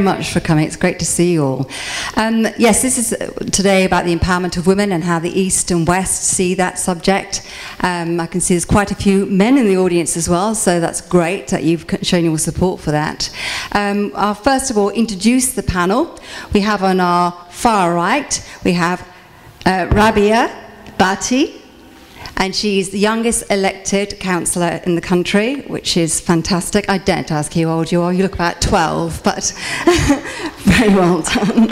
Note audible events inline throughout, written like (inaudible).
Much for coming. It's great to see you all. Um, yes, this is uh, today about the empowerment of women and how the East and West see that subject. Um, I can see there's quite a few men in the audience as well, so that's great that you've shown your support for that. Um, I'll first of all introduce the panel. We have on our far right, we have uh, Rabia Bhatti, and she's the youngest elected councillor in the country, which is fantastic. I daren't ask you how old you are. You look about 12, but (laughs) very well done.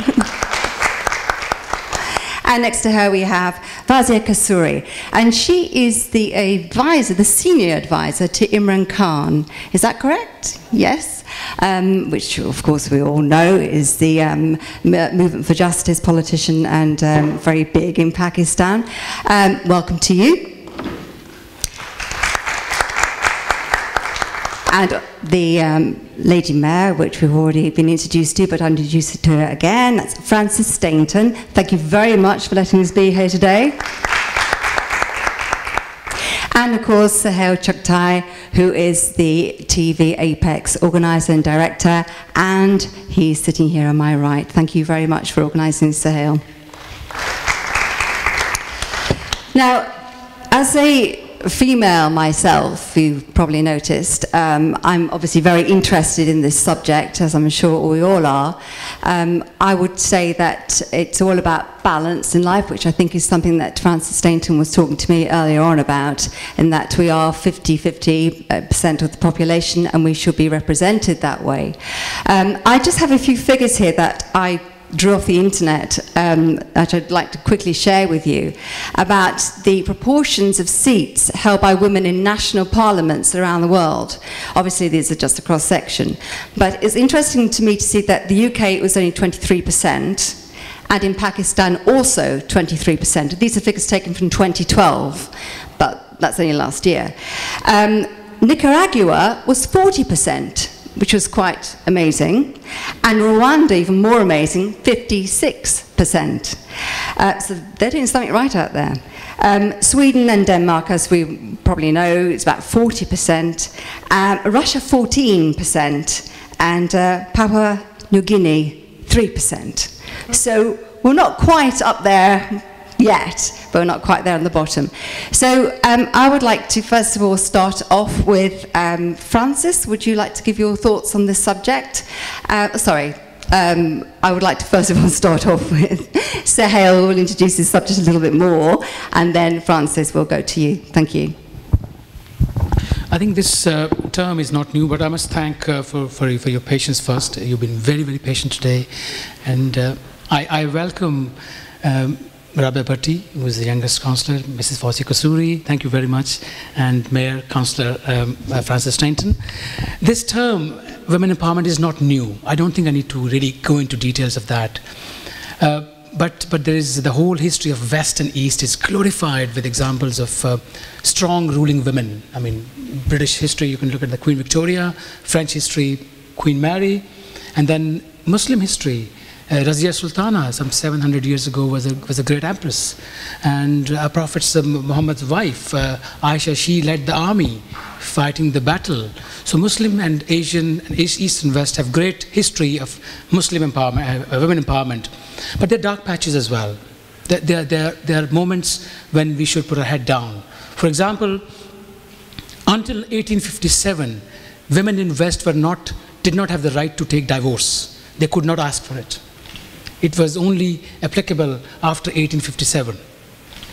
And next to her we have Fawzia Kasuri, and she is the advisor, the senior advisor to Imran Khan. Is that correct? Yes. Um, which, of course, we all know is the um, Movement for Justice politician and um, very big in Pakistan. Um, welcome to you. And the um, Lady Mayor, which we've already been introduced to, but I'll introduce to her again. That's Frances Stainton. Thank you very much for letting us be here today. And of course, Sahel Chugtai, who is the TV Apex organizer and director, and he's sitting here on my right. Thank you very much for organizing Sahel. Now, as a female myself, you've probably noticed, um, I'm obviously very interested in this subject, as I'm sure we all are. Um, I would say that it's all about balance in life, which I think is something that Frances Stainton was talking to me earlier on about, in that we are 50-50% of the population and we should be represented that way. Um, I just have a few figures here that I drew off the internet um, that I'd like to quickly share with you about the proportions of seats held by women in national parliaments around the world. Obviously, these are just a cross section, but it's interesting to me to see that the UK was only 23%. And in Pakistan, also 23%. These are figures taken from 2012, but that's only last year. Um, Nicaragua was 40% which was quite amazing. And Rwanda, even more amazing, 56%. Uh, so they're doing something right out there. Um, Sweden and Denmark, as we probably know, it's about 40%. Um, Russia, 14%. And uh, Papua New Guinea, 3%. So we're not quite up there yet, but we're not quite there on the bottom. So um, I would like to first of all start off with um, Frances. Would you like to give your thoughts on this subject? Uh, sorry. Um, I would like to first of all (laughs) start off with Sahel who will introduce this subject a little bit more, and then Frances will go to you. Thank you. I think this uh, term is not new, but I must thank uh, for, for, for, your patience first. You've been very, very patient today. And uh, I, I, welcome um, Rabia Bhatti, who is the youngest councillor, Mrs. Fawzia Kasuri, thank you very much, and Mayor Councillor um, uh, Frances Stainton. This term, women empowerment, is not new. I don't think I need to really go into details of that. Uh, but, but there is the whole history of West and East is glorified with examples of uh, strong ruling women. I mean, British history, you can look at the Queen Victoria, French history, Queen Mary, and then Muslim history, uh, Razia Sultana, some 700 years ago, was a, was a great empress. And uh, Prophet Muhammad's wife, uh, Aisha, she led the army fighting the battle. So Muslim and Asian and East and West have great history of Muslim empowerment, uh, women empowerment. But there are dark patches as well. There, there, there, there are moments when we should put our head down. For example, until 1857, women in West were not, did not have the right to take divorce. They could not ask for it. It was only applicable after 1857.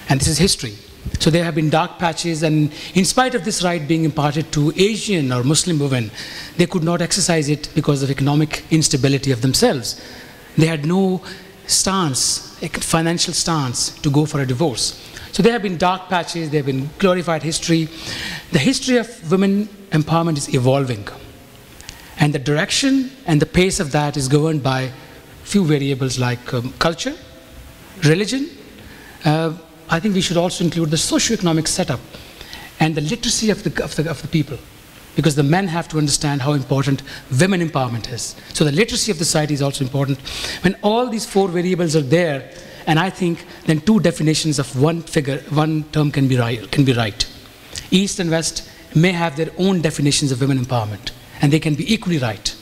And this is history. So there have been dark patches, and in spite of this right being imparted to Asian or Muslim women, they could not exercise it because of economic instability of themselves. They had no stance, financial stance, to go for a divorce. So there have been dark patches, there have been glorified history. The history of women empowerment is evolving. And the direction and the pace of that is governed by few variables like um, culture, religion. Uh, I think we should also include the socio-economic setup and the literacy of the, of, the, of the people because the men have to understand how important women empowerment is. So the literacy of the society is also important. When all these four variables are there, and I think then two definitions of one figure, one term can be right. Can be right. East and West may have their own definitions of women empowerment, and they can be equally right.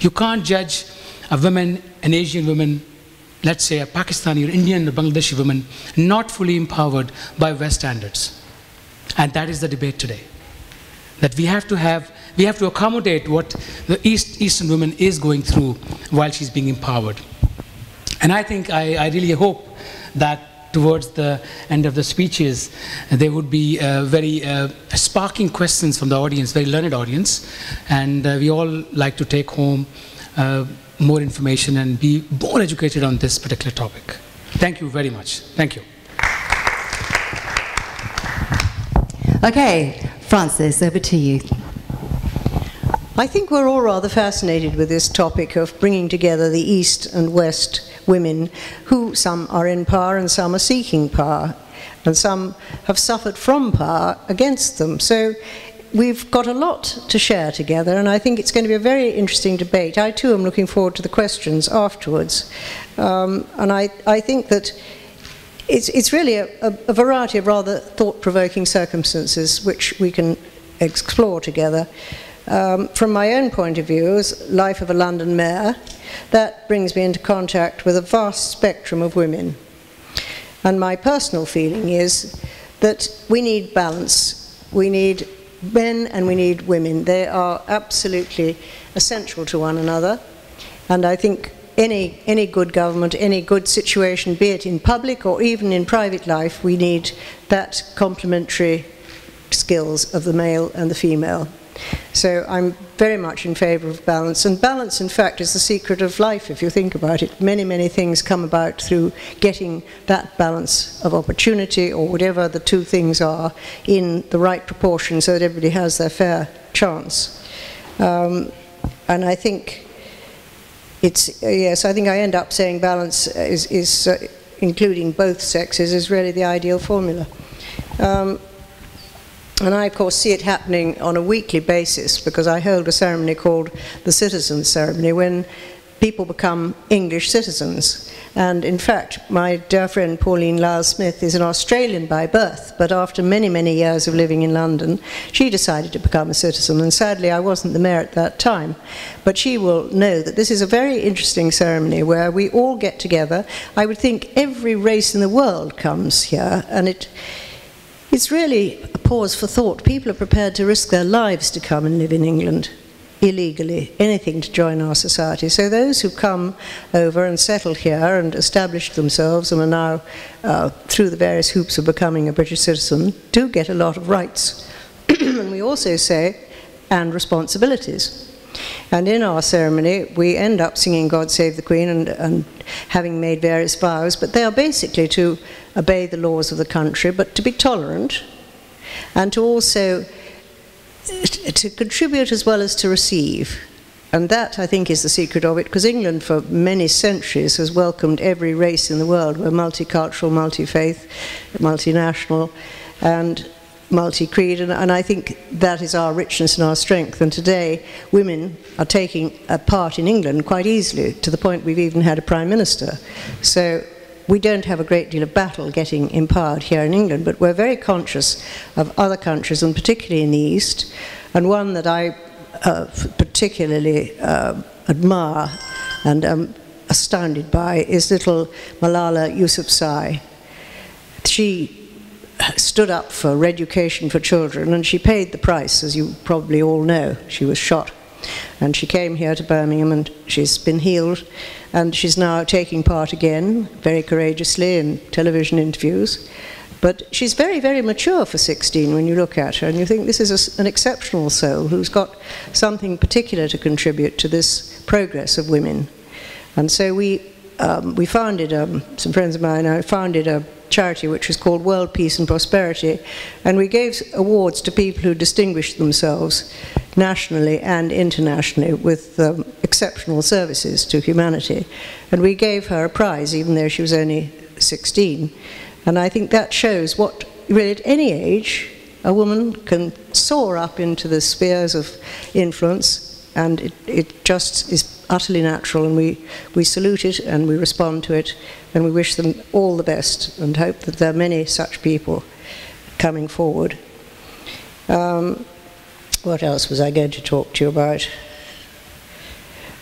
You can't judge a woman, an Asian woman, let's say a Pakistani or Indian or Bangladeshi woman, not fully empowered by West standards. And that is the debate today. That we have to have, we have to accommodate what the East, Eastern woman is going through while she's being empowered. And I think, I, I really hope that towards the end of the speeches, there would be uh, very uh, sparking questions from the audience, very learned audience, and uh, we all like to take home uh, more information and be more educated on this particular topic. Thank you very much. Thank you. Okay, Frances, over to you. I think we're all rather fascinated with this topic of bringing together the East and West women, who some are in power and some are seeking power, and some have suffered from power against them. So we've got a lot to share together, and I think it's going to be a very interesting debate. I too am looking forward to the questions afterwards. Um, and I, I think that it's, it's really a, a, a variety of rather thought provoking circumstances which we can explore together. Um, from my own point of view, as life of a London mayor, that brings me into contact with a vast spectrum of women. And my personal feeling is that we need balance. We need men and we need women. They are absolutely essential to one another. And I think any, any good government, any good situation, be it in public or even in private life, we need that complementary skills of the male and the female. So I'm very much in favour of balance. And balance, in fact, is the secret of life, if you think about it. Many, many things come about through getting that balance of opportunity, or whatever the two things are, in the right proportion so that everybody has their fair chance. Um, and I think it's, uh, yes, I think I end up saying balance is, is uh, including both sexes, is really the ideal formula. Um, and I, of course, see it happening on a weekly basis because I hold a ceremony called the Citizens Ceremony when people become English citizens. And in fact, my dear friend Pauline Lyle Smith is an Australian by birth, but after many, many years of living in London, she decided to become a citizen. And sadly, I wasn't the mayor at that time. But she will know that this is a very interesting ceremony where we all get together. I would think every race in the world comes here, and it it's really a pause for thought. People are prepared to risk their lives to come and live in England illegally, anything to join our society. So those who come over and settle here and established themselves and are now, uh, through the various hoops of becoming a British citizen, do get a lot of rights. (clears throat) and we also say, and responsibilities. And in our ceremony, we end up singing God Save the Queen and, and, having made various vows, but they are basically to obey the laws of the country, but to be tolerant and to also to contribute as well as to receive. And that, I think, is the secret of it, because England, for many centuries, has welcomed every race in the world. We're multicultural, multi faith, multinational, and multi creed, and, and, I think that is our richness and our strength. And today, women are taking a part in England quite easily, to the point we've even had a prime minister. So we don't have a great deal of battle getting empowered here in England, but we're very conscious of other countries, and particularly in the East. And one that I uh, particularly uh, admire and am astounded by is little Malala Yousafzai. She stood up for education for children, and she paid the price, as you probably all know. She was shot. And she came here to Birmingham, and she's been healed, and she's now taking part again, very courageously, in television interviews. But she's very, very mature for 16 when you look at her, and you think this is a, an exceptional soul who's got something particular to contribute to this progress of women. And so we, um, we founded, um, some friends of mine, I founded a charity which was called World Peace and Prosperity, and we gave awards to people who distinguished themselves nationally and internationally with um, exceptional services to humanity. And we gave her a prize, even though she was only 16. And I think that shows what, really, at any age, a woman can soar up into the spheres of influence, and it, it just is utterly natural, and we, we salute it and we respond to it, and we wish them all the best and hope that there are many such people coming forward. Um, what else was I going to talk to you about?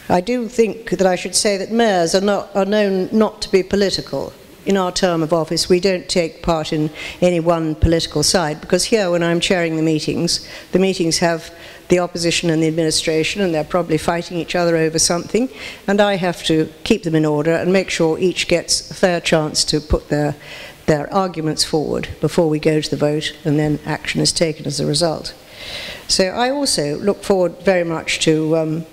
I do think that I should say that mayors are, not, are known not to be political. In our term of office, we don't take part in any one political side because here, when I'm chairing the meetings, the meetings have the opposition and the administration, and they're probably fighting each other over something, and I have to keep them in order and make sure each gets a fair chance to put their, their arguments forward before we go to the vote, and then action is taken as a result. So I also look forward very much to um,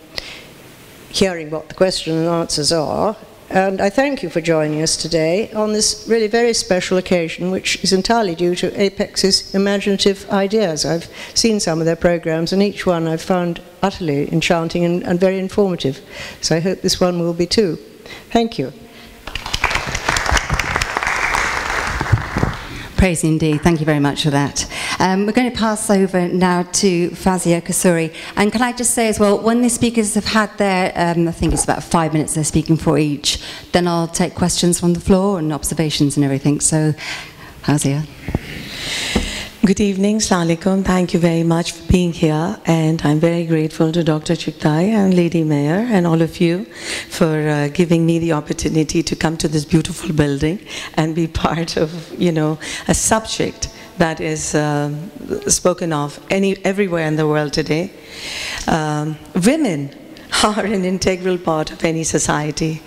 hearing what the question and answers are. And I thank you for joining us today on this really very special occasion, which is entirely due to Apex's imaginative ideas. I've seen some of their programs, and each one I've found utterly enchanting and, and very informative. So I hope this one will be too. Thank you. Praise indeed. Thank you very much for that. Um, we're going to pass over now to Fazia Kasuri. And can I just say as well, when the speakers have had their, um, I think it's about five minutes they're speaking for each, then I'll take questions from the floor and observations and everything. So, Fazia. Good evening, Alaikum. Thank you very much for being here. And I'm very grateful to Dr. Chugtai and Lady Mayor and all of you for uh, giving me the opportunity to come to this beautiful building and be part of, you know, a subject that is uh, spoken of any, everywhere in the world today. Um, women are an integral part of any society.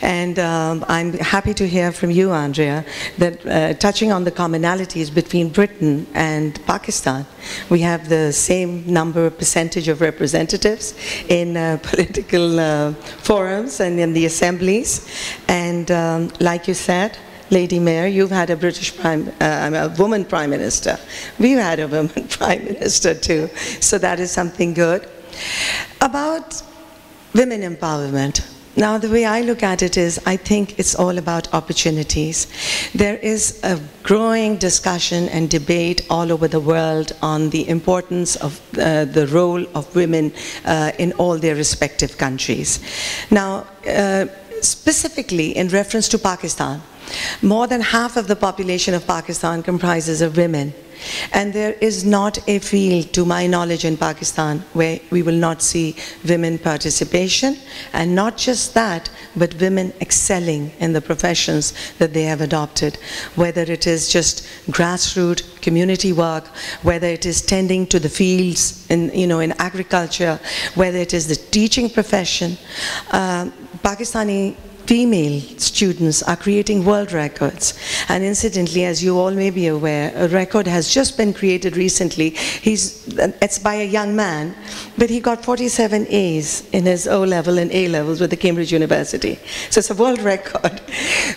And um, I'm happy to hear from you, Andrea, that uh, touching on the commonalities between Britain and Pakistan, we have the same number, percentage of representatives in uh, (laughs) political uh, forums and in the assemblies. And um, like you said, Lady Mayor, you've had a British prime, uh, a woman prime minister. We've had a woman (laughs) prime minister too, so that is something good. About women empowerment. Now, the way I look at it is, I think it's all about opportunities. There is a growing discussion and debate all over the world on the importance of uh, the role of women uh, in all their respective countries. Now, uh, specifically in reference to Pakistan, more than half of the population of Pakistan comprises of women. And there is not a field, to my knowledge, in Pakistan where we will not see women participation. And not just that, but women excelling in the professions that they have adopted. Whether it is just grassroots community work, whether it is tending to the fields in, you know, in agriculture, whether it is the teaching profession. Uh, Pakistani female students are creating world records. And incidentally, as you all may be aware, a record has just been created recently. He's, it's by a young man, but he got 47 A's in his O level and A levels with the Cambridge University. So it's a world (laughs) record.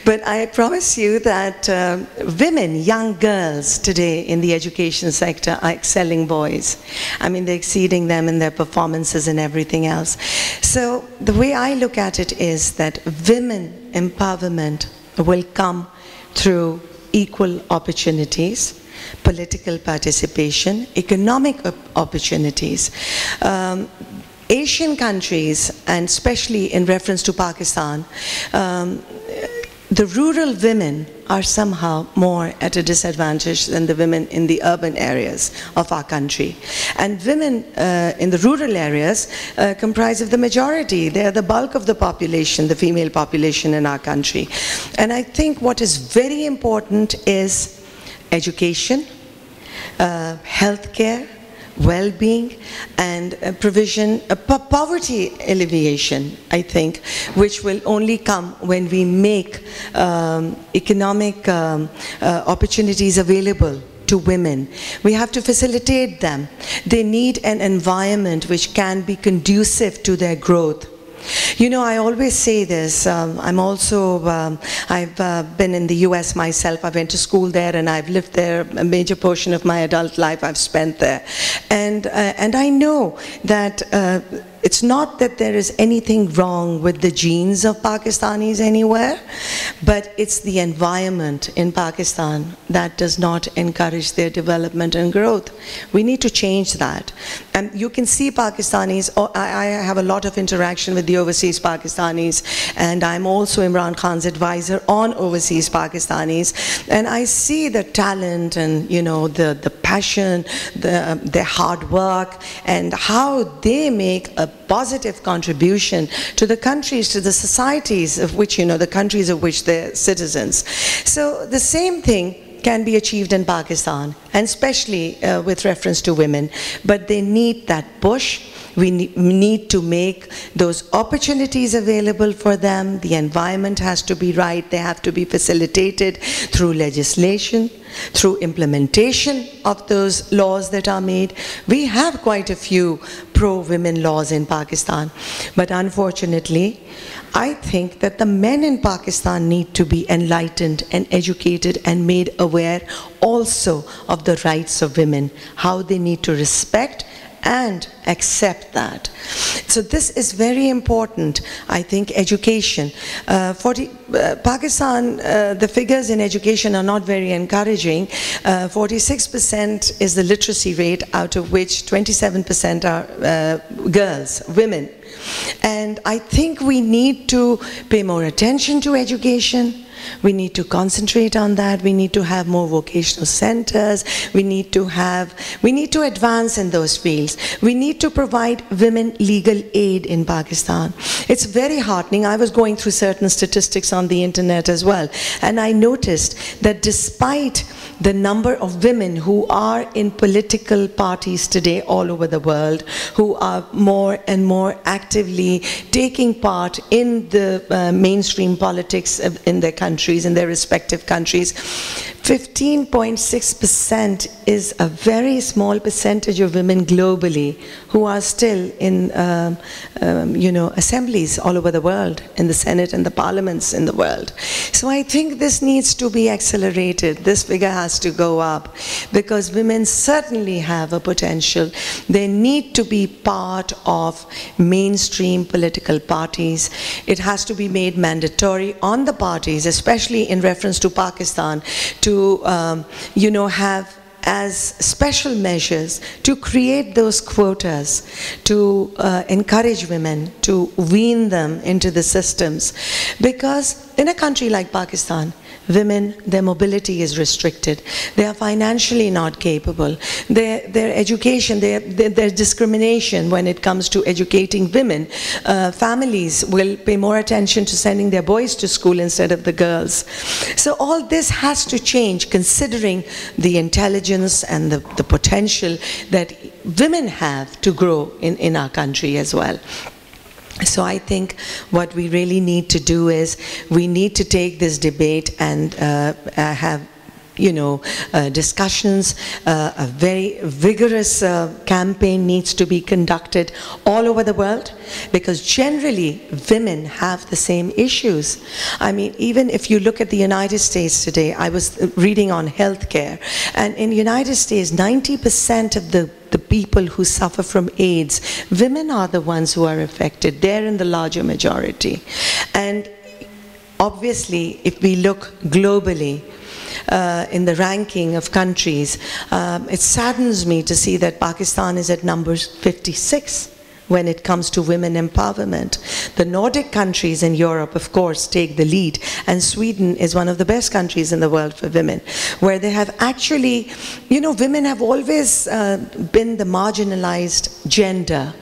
But I promise you that um, women, young girls today in the education sector are excelling boys. I mean, they're exceeding them in their performances and everything else. So the way I look at it is that women empowerment will come through equal opportunities, political participation, economic opportunities. Um, Asian countries, and especially in reference to Pakistan, um, the rural women are somehow more at a disadvantage than the women in the urban areas of our country. And women uh, in the rural areas uh, comprise of the majority. They are the bulk of the population, the female population in our country. And I think what is very important is education, uh, healthcare, well-being and provision, poverty alleviation, I think, which will only come when we make um, economic um, uh, opportunities available to women. We have to facilitate them. They need an environment which can be conducive to their growth. You know, I always say this. Um, I'm also, um, I've uh, been in the US myself. I went to school there and I've lived there a major portion of my adult life I've spent there. And, uh, and I know that uh, it's not that there is anything wrong with the genes of Pakistanis anywhere, but it's the environment in Pakistan that does not encourage their development and growth. We need to change that. And you can see Pakistanis, I, have a lot of interaction with the overseas Pakistanis, and I'm also Imran Khan's advisor on overseas Pakistanis, and I see the talent and, you know, the, the passion, the, their hard work, and how they make a positive contribution to the countries, to the societies of which, you know, the countries of which they're citizens. So the same thing can be achieved in Pakistan, and especially uh, with reference to women, but they need that push we need to make those opportunities available for them. The environment has to be right. They have to be facilitated through legislation, through implementation of those laws that are made. We have quite a few pro-women laws in Pakistan. But unfortunately, I think that the men in Pakistan need to be enlightened and educated and made aware also of the rights of women, how they need to respect and accept that. So this is very important, I think, education. Uh, 40, uh, Pakistan, uh, the figures in education are not very encouraging. 46% uh, is the literacy rate, out of which 27% are uh, girls, women. And I think we need to pay more attention to education, we need to concentrate on that. We need to have more vocational centers. We need to have, we need to advance in those fields. We need to provide women legal aid in Pakistan. It's very heartening. I was going through certain statistics on the internet as well. And I noticed that despite the number of women who are in political parties today all over the world, who are more and more actively taking part in the uh, mainstream politics in their countries, in their respective countries. 15.6% is a very small percentage of women globally who are still in, um, um, you know, assemblies all over the world, in the Senate and the parliaments in the world. So I think this needs to be accelerated. This figure has to go up because women certainly have a potential. They need to be part of mainstream political parties. It has to be made mandatory on the parties, especially in reference to Pakistan, to um, you know, have as special measures to create those quotas, to uh, encourage women, to wean them into the systems. Because in a country like Pakistan, women, their mobility is restricted. They are financially not capable. Their, their education, their, their, their discrimination when it comes to educating women. Uh, families will pay more attention to sending their boys to school instead of the girls. So all this has to change considering the intelligence and the, the potential that women have to grow in, in our country as well. So I think what we really need to do is we need to take this debate and uh, uh, have you know, uh, discussions, uh, a very vigorous uh, campaign needs to be conducted all over the world because generally women have the same issues. I mean, even if you look at the United States today, I was reading on healthcare, and in the United States, 90% of the the people who suffer from AIDS, women are the ones who are affected. They're in the larger majority. And obviously, if we look globally, uh, in the ranking of countries, um, it saddens me to see that Pakistan is at number 56 when it comes to women empowerment. The Nordic countries in Europe, of course, take the lead, and Sweden is one of the best countries in the world for women, where they have actually, you know, women have always uh, been the marginalized gender.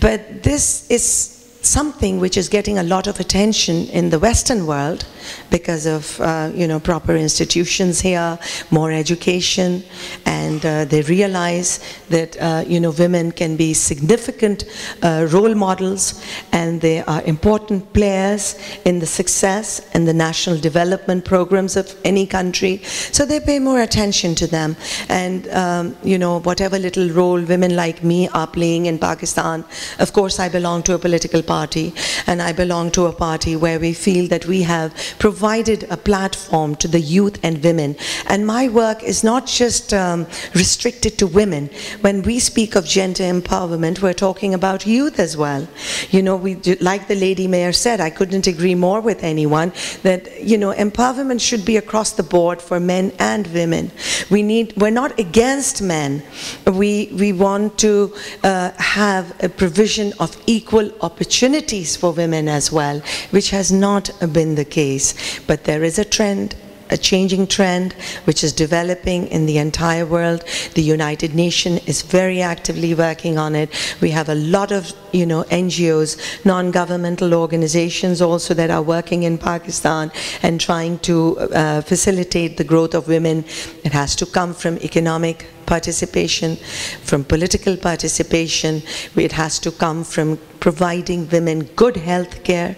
But this is something which is getting a lot of attention in the Western world because of uh, you know proper institutions here, more education, and uh, they realize that uh, you know women can be significant uh, role models and they are important players in the success and the national development programs of any country. So they pay more attention to them, and um, you know whatever little role women like me are playing in Pakistan. Of course, I belong to a political party, and I belong to a party where we feel that we have provided a platform to the youth and women. And my work is not just um, restricted to women. When we speak of gender empowerment, we're talking about youth as well. You know, we, like the lady mayor said, I couldn't agree more with anyone that, you know, empowerment should be across the board for men and women. We need, we're not against men. We, we want to uh, have a provision of equal opportunities for women as well, which has not been the case. But there is a trend a changing trend which is developing in the entire world. The United Nations is very actively working on it. We have a lot of, you know, NGOs, non-governmental organizations also that are working in Pakistan and trying to uh, facilitate the growth of women. It has to come from economic participation, from political participation. It has to come from providing women good health care,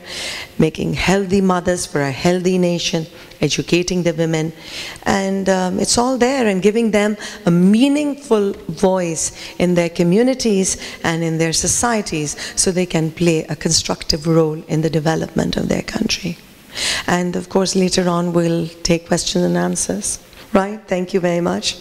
making healthy mothers for a healthy nation, educating the women. And um, it's all there and giving them a meaningful voice in their communities and in their societies so they can play a constructive role in the development of their country. And of course, later on, we'll take questions and answers. Right? Thank you very much.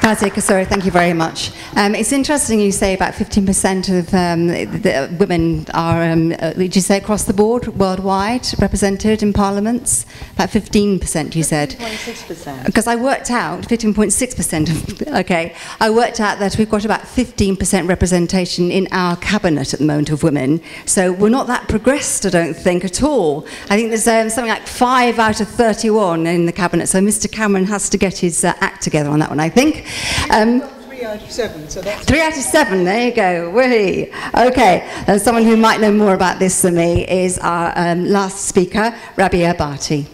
Fazia Kasuri, thank you very much. Um, it's interesting you say about 15% of um, the women are, um, uh, did you say across the board, worldwide, represented in parliaments? About 15%, you said. 15.6%. Because I worked out, 15.6%, okay, I worked out that we've got about 15% representation in our cabinet at the moment of women. So we're not that progressed, I don't think, at all. I think there's um, something like 5 out of 31 in the cabinet. So Mr Cameron has to get his uh, act together on that one, I think. Um, Three out of seven, so that's Three out of seven, there you go. Whee. Okay, and someone who might know more about this than me is our um, last speaker, Rabia Bhatti.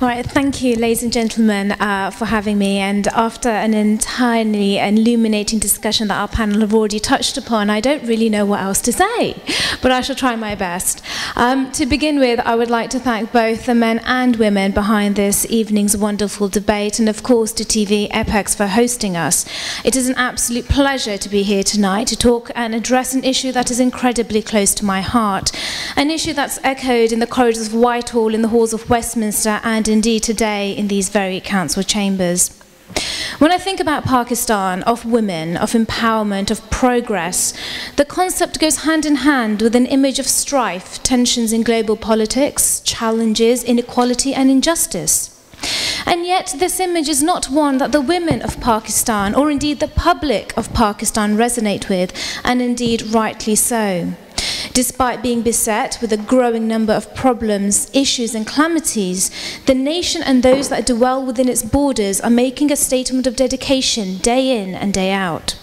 All right, thank you, ladies and gentlemen, uh, for having me. And after an entirely illuminating discussion that our panel have already touched upon, I don't really know what else to say, but I shall try my best. Um, to begin with, I would like to thank both the men and women behind this evening's wonderful debate, and of course to TV Apex for hosting us. It is an absolute pleasure to be here tonight to talk and address an issue that is incredibly close to my heart, an issue that's echoed in the corridors of Whitehall, in the halls of Westminster, and indeed today in these very council chambers. When I think about Pakistan, of women, of empowerment, of progress, the concept goes hand in hand with an image of strife, tensions in global politics, challenges, inequality, and injustice. And yet, this image is not one that the women of Pakistan, or indeed the public of Pakistan, resonate with, and indeed rightly so. Despite being beset with a growing number of problems, issues, and calamities, the nation and those that dwell within its borders are making a statement of dedication day in and day out.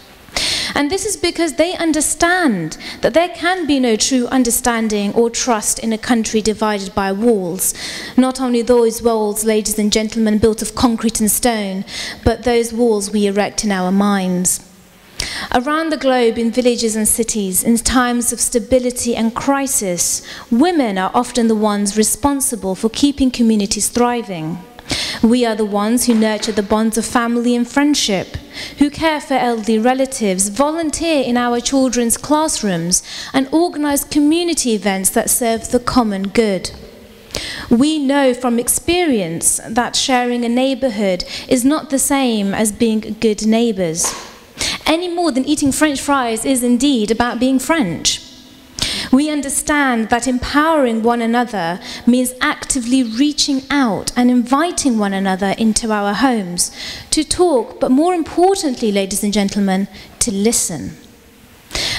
And this is because they understand that there can be no true understanding or trust in a country divided by walls. Not only those walls, ladies and gentlemen, built of concrete and stone, but those walls we erect in our minds. Around the globe, in villages and cities, in times of stability and crisis, women are often the ones responsible for keeping communities thriving. We are the ones who nurture the bonds of family and friendship, who care for elderly relatives, volunteer in our children's classrooms, and organize community events that serve the common good. We know from experience that sharing a neighborhood is not the same as being good neighbors any more than eating French fries is indeed about being French. We understand that empowering one another means actively reaching out and inviting one another into our homes to talk, but more importantly, ladies and gentlemen, to listen.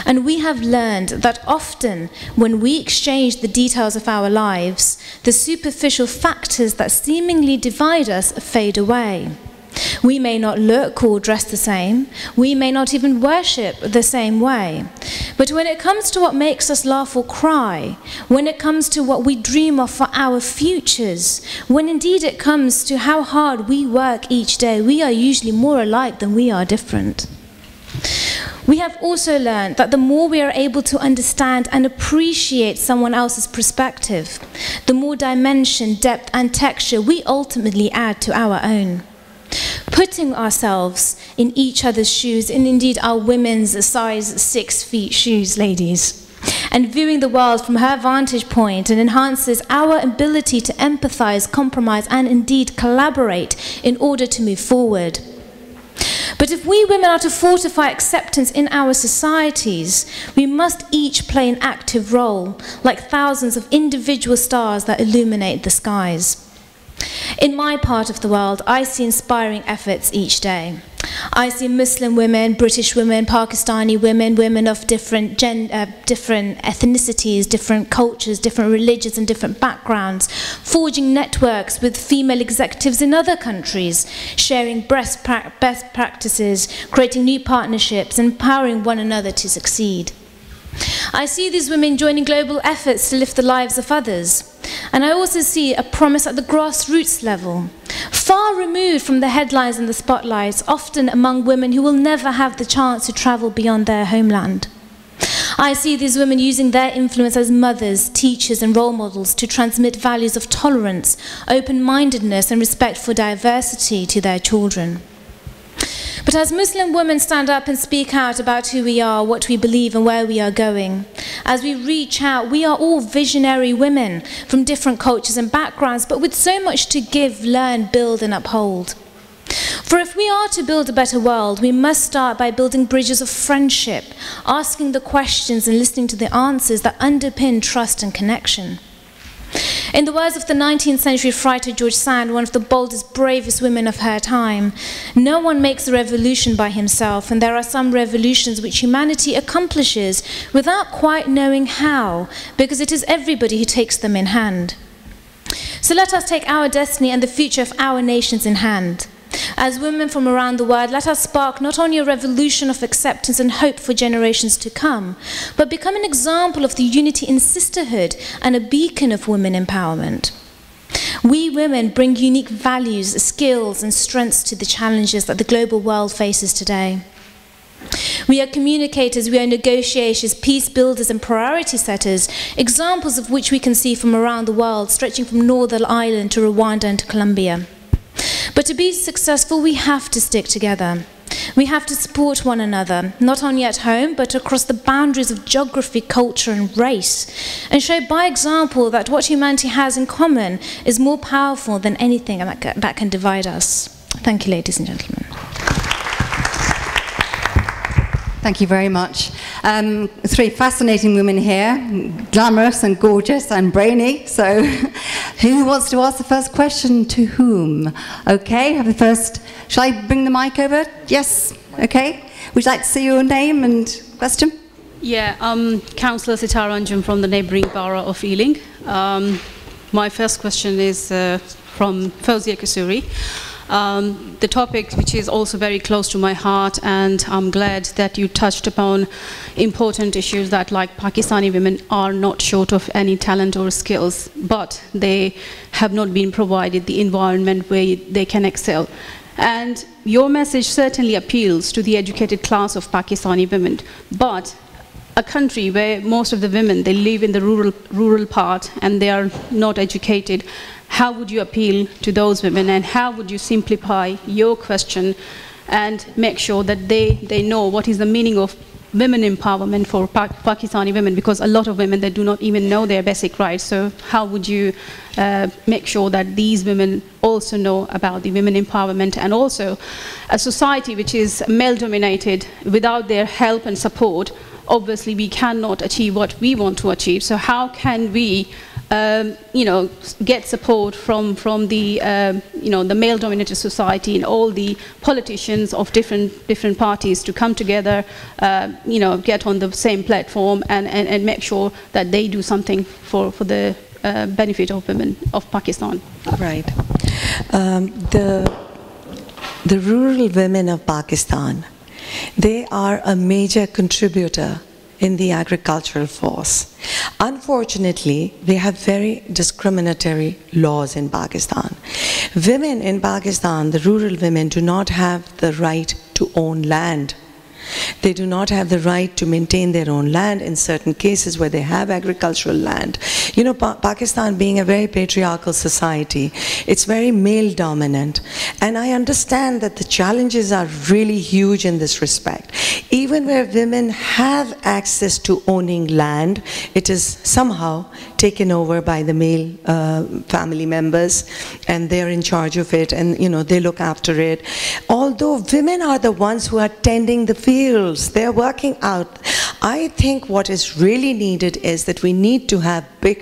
And we have learned that often when we exchange the details of our lives, the superficial factors that seemingly divide us fade away. We may not look or dress the same. We may not even worship the same way. But when it comes to what makes us laugh or cry, when it comes to what we dream of for our futures, when indeed it comes to how hard we work each day, we are usually more alike than we are different. We have also learned that the more we are able to understand and appreciate someone else's perspective, the more dimension, depth, and texture we ultimately add to our own putting ourselves in each other's shoes, and indeed our women's size six feet shoes, ladies, and viewing the world from her vantage point and enhances our ability to empathize, compromise, and indeed collaborate in order to move forward. But if we women are to fortify acceptance in our societies, we must each play an active role, like thousands of individual stars that illuminate the skies. In my part of the world, I see inspiring efforts each day. I see Muslim women, British women, Pakistani women, women of different, gen, uh, different ethnicities, different cultures, different religions, and different backgrounds, forging networks with female executives in other countries, sharing best, pra best practices, creating new partnerships, empowering one another to succeed. I see these women joining global efforts to lift the lives of others. And I also see a promise at the grassroots level, far removed from the headlines and the spotlights, often among women who will never have the chance to travel beyond their homeland. I see these women using their influence as mothers, teachers, and role models to transmit values of tolerance, open mindedness, and respect for diversity to their children. But as Muslim women stand up and speak out about who we are, what we believe, and where we are going, as we reach out, we are all visionary women from different cultures and backgrounds, but with so much to give, learn, build, and uphold. For if we are to build a better world, we must start by building bridges of friendship, asking the questions and listening to the answers that underpin trust and connection. In the words of the 19th century writer George Sand, one of the boldest, bravest women of her time, no one makes a revolution by himself, and there are some revolutions which humanity accomplishes without quite knowing how, because it is everybody who takes them in hand. So let us take our destiny and the future of our nations in hand. As women from around the world, let us spark not only a revolution of acceptance and hope for generations to come, but become an example of the unity in sisterhood and a beacon of women empowerment. We women bring unique values, skills, and strengths to the challenges that the global world faces today. We are communicators, we are negotiators, peace builders, and priority setters, examples of which we can see from around the world, stretching from Northern Ireland to Rwanda and to Colombia. But to be successful, we have to stick together. We have to support one another, not only at home, but across the boundaries of geography, culture, and race, and show by example that what humanity has in common is more powerful than anything that can divide us. Thank you, ladies and gentlemen. Thank you very much. Um, three fascinating women here, glamorous and gorgeous and brainy. So, (laughs) who wants to ask the first question to whom? Okay, have the first. Shall I bring the mic over? Yes. Okay. Would you like to see your name and question? Yeah, um, Councillor Sitaranjan from the neighbouring borough of Ealing. Um, my first question is uh, from Fozia Kasuri um, the topic which is also very close to my heart and I'm glad that you touched upon important issues that like Pakistani women are not short of any talent or skills but they have not been provided the environment where they can excel. And your message certainly appeals to the educated class of Pakistani women but a country where most of the women they live in the rural rural part and they are not educated how would you appeal to those women and how would you simplify your question and make sure that they, they know what is the meaning of women empowerment for pa Pakistani women? Because a lot of women they do not even know their basic rights. So how would you uh, make sure that these women also know about the women empowerment and also a society which is male dominated without their help and support? Obviously we cannot achieve what we want to achieve. So how can we um, you know, get support from, from the, um, you know, the male-dominated society and all the politicians of different, different parties to come together, uh, you know, get on the same platform and, and, and make sure that they do something for, for the uh, benefit of women of Pakistan. Right. Um, the, the rural women of Pakistan, they are a major contributor in the agricultural force. Unfortunately, we have very discriminatory laws in Pakistan. Women in Pakistan, the rural women, do not have the right to own land they do not have the right to maintain their own land in certain cases where they have agricultural land. You know, pa Pakistan being a very patriarchal society, it's very male dominant. And I understand that the challenges are really huge in this respect. Even where women have access to owning land, it is somehow taken over by the male uh, family members and they're in charge of it and you know they look after it. Although women are the ones who are tending the fields, they're working out. I think what is really needed is that we need to have big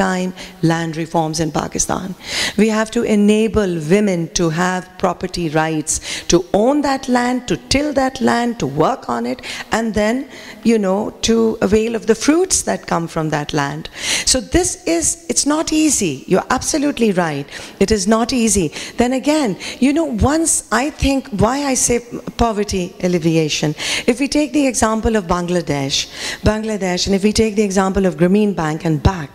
time land reforms in Pakistan. We have to enable women to have property rights, to own that land, to till that land, to work on it, and then, you know, to avail of the fruits that come from that land. So this is, it's not easy. You're absolutely right. It is not easy. Then again, you know, once I think why I say poverty alleviation, if we take the example of Bangladesh, Bangladesh, and if we take the example of Grameen Bank and BRAC,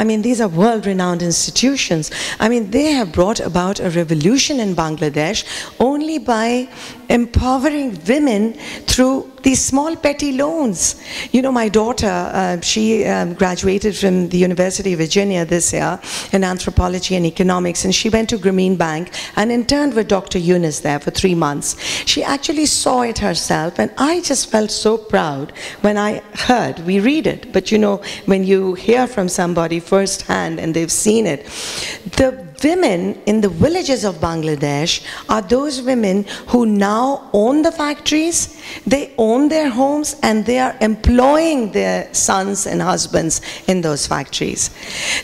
I mean, these are world-renowned institutions. I mean, they have brought about a revolution in Bangladesh only by empowering women through these small petty loans. You know, my daughter, uh, she um, graduated from the University of Virginia this year in anthropology and economics, and she went to Grameen Bank and interned with Dr. Yunus there for three months. She actually saw it herself, and I just felt so proud when I heard, we read it, but you know, when you hear from somebody firsthand and they've seen it, the women in the villages of Bangladesh are those women who now own the factories, they own their homes, and they are employing their sons and husbands in those factories.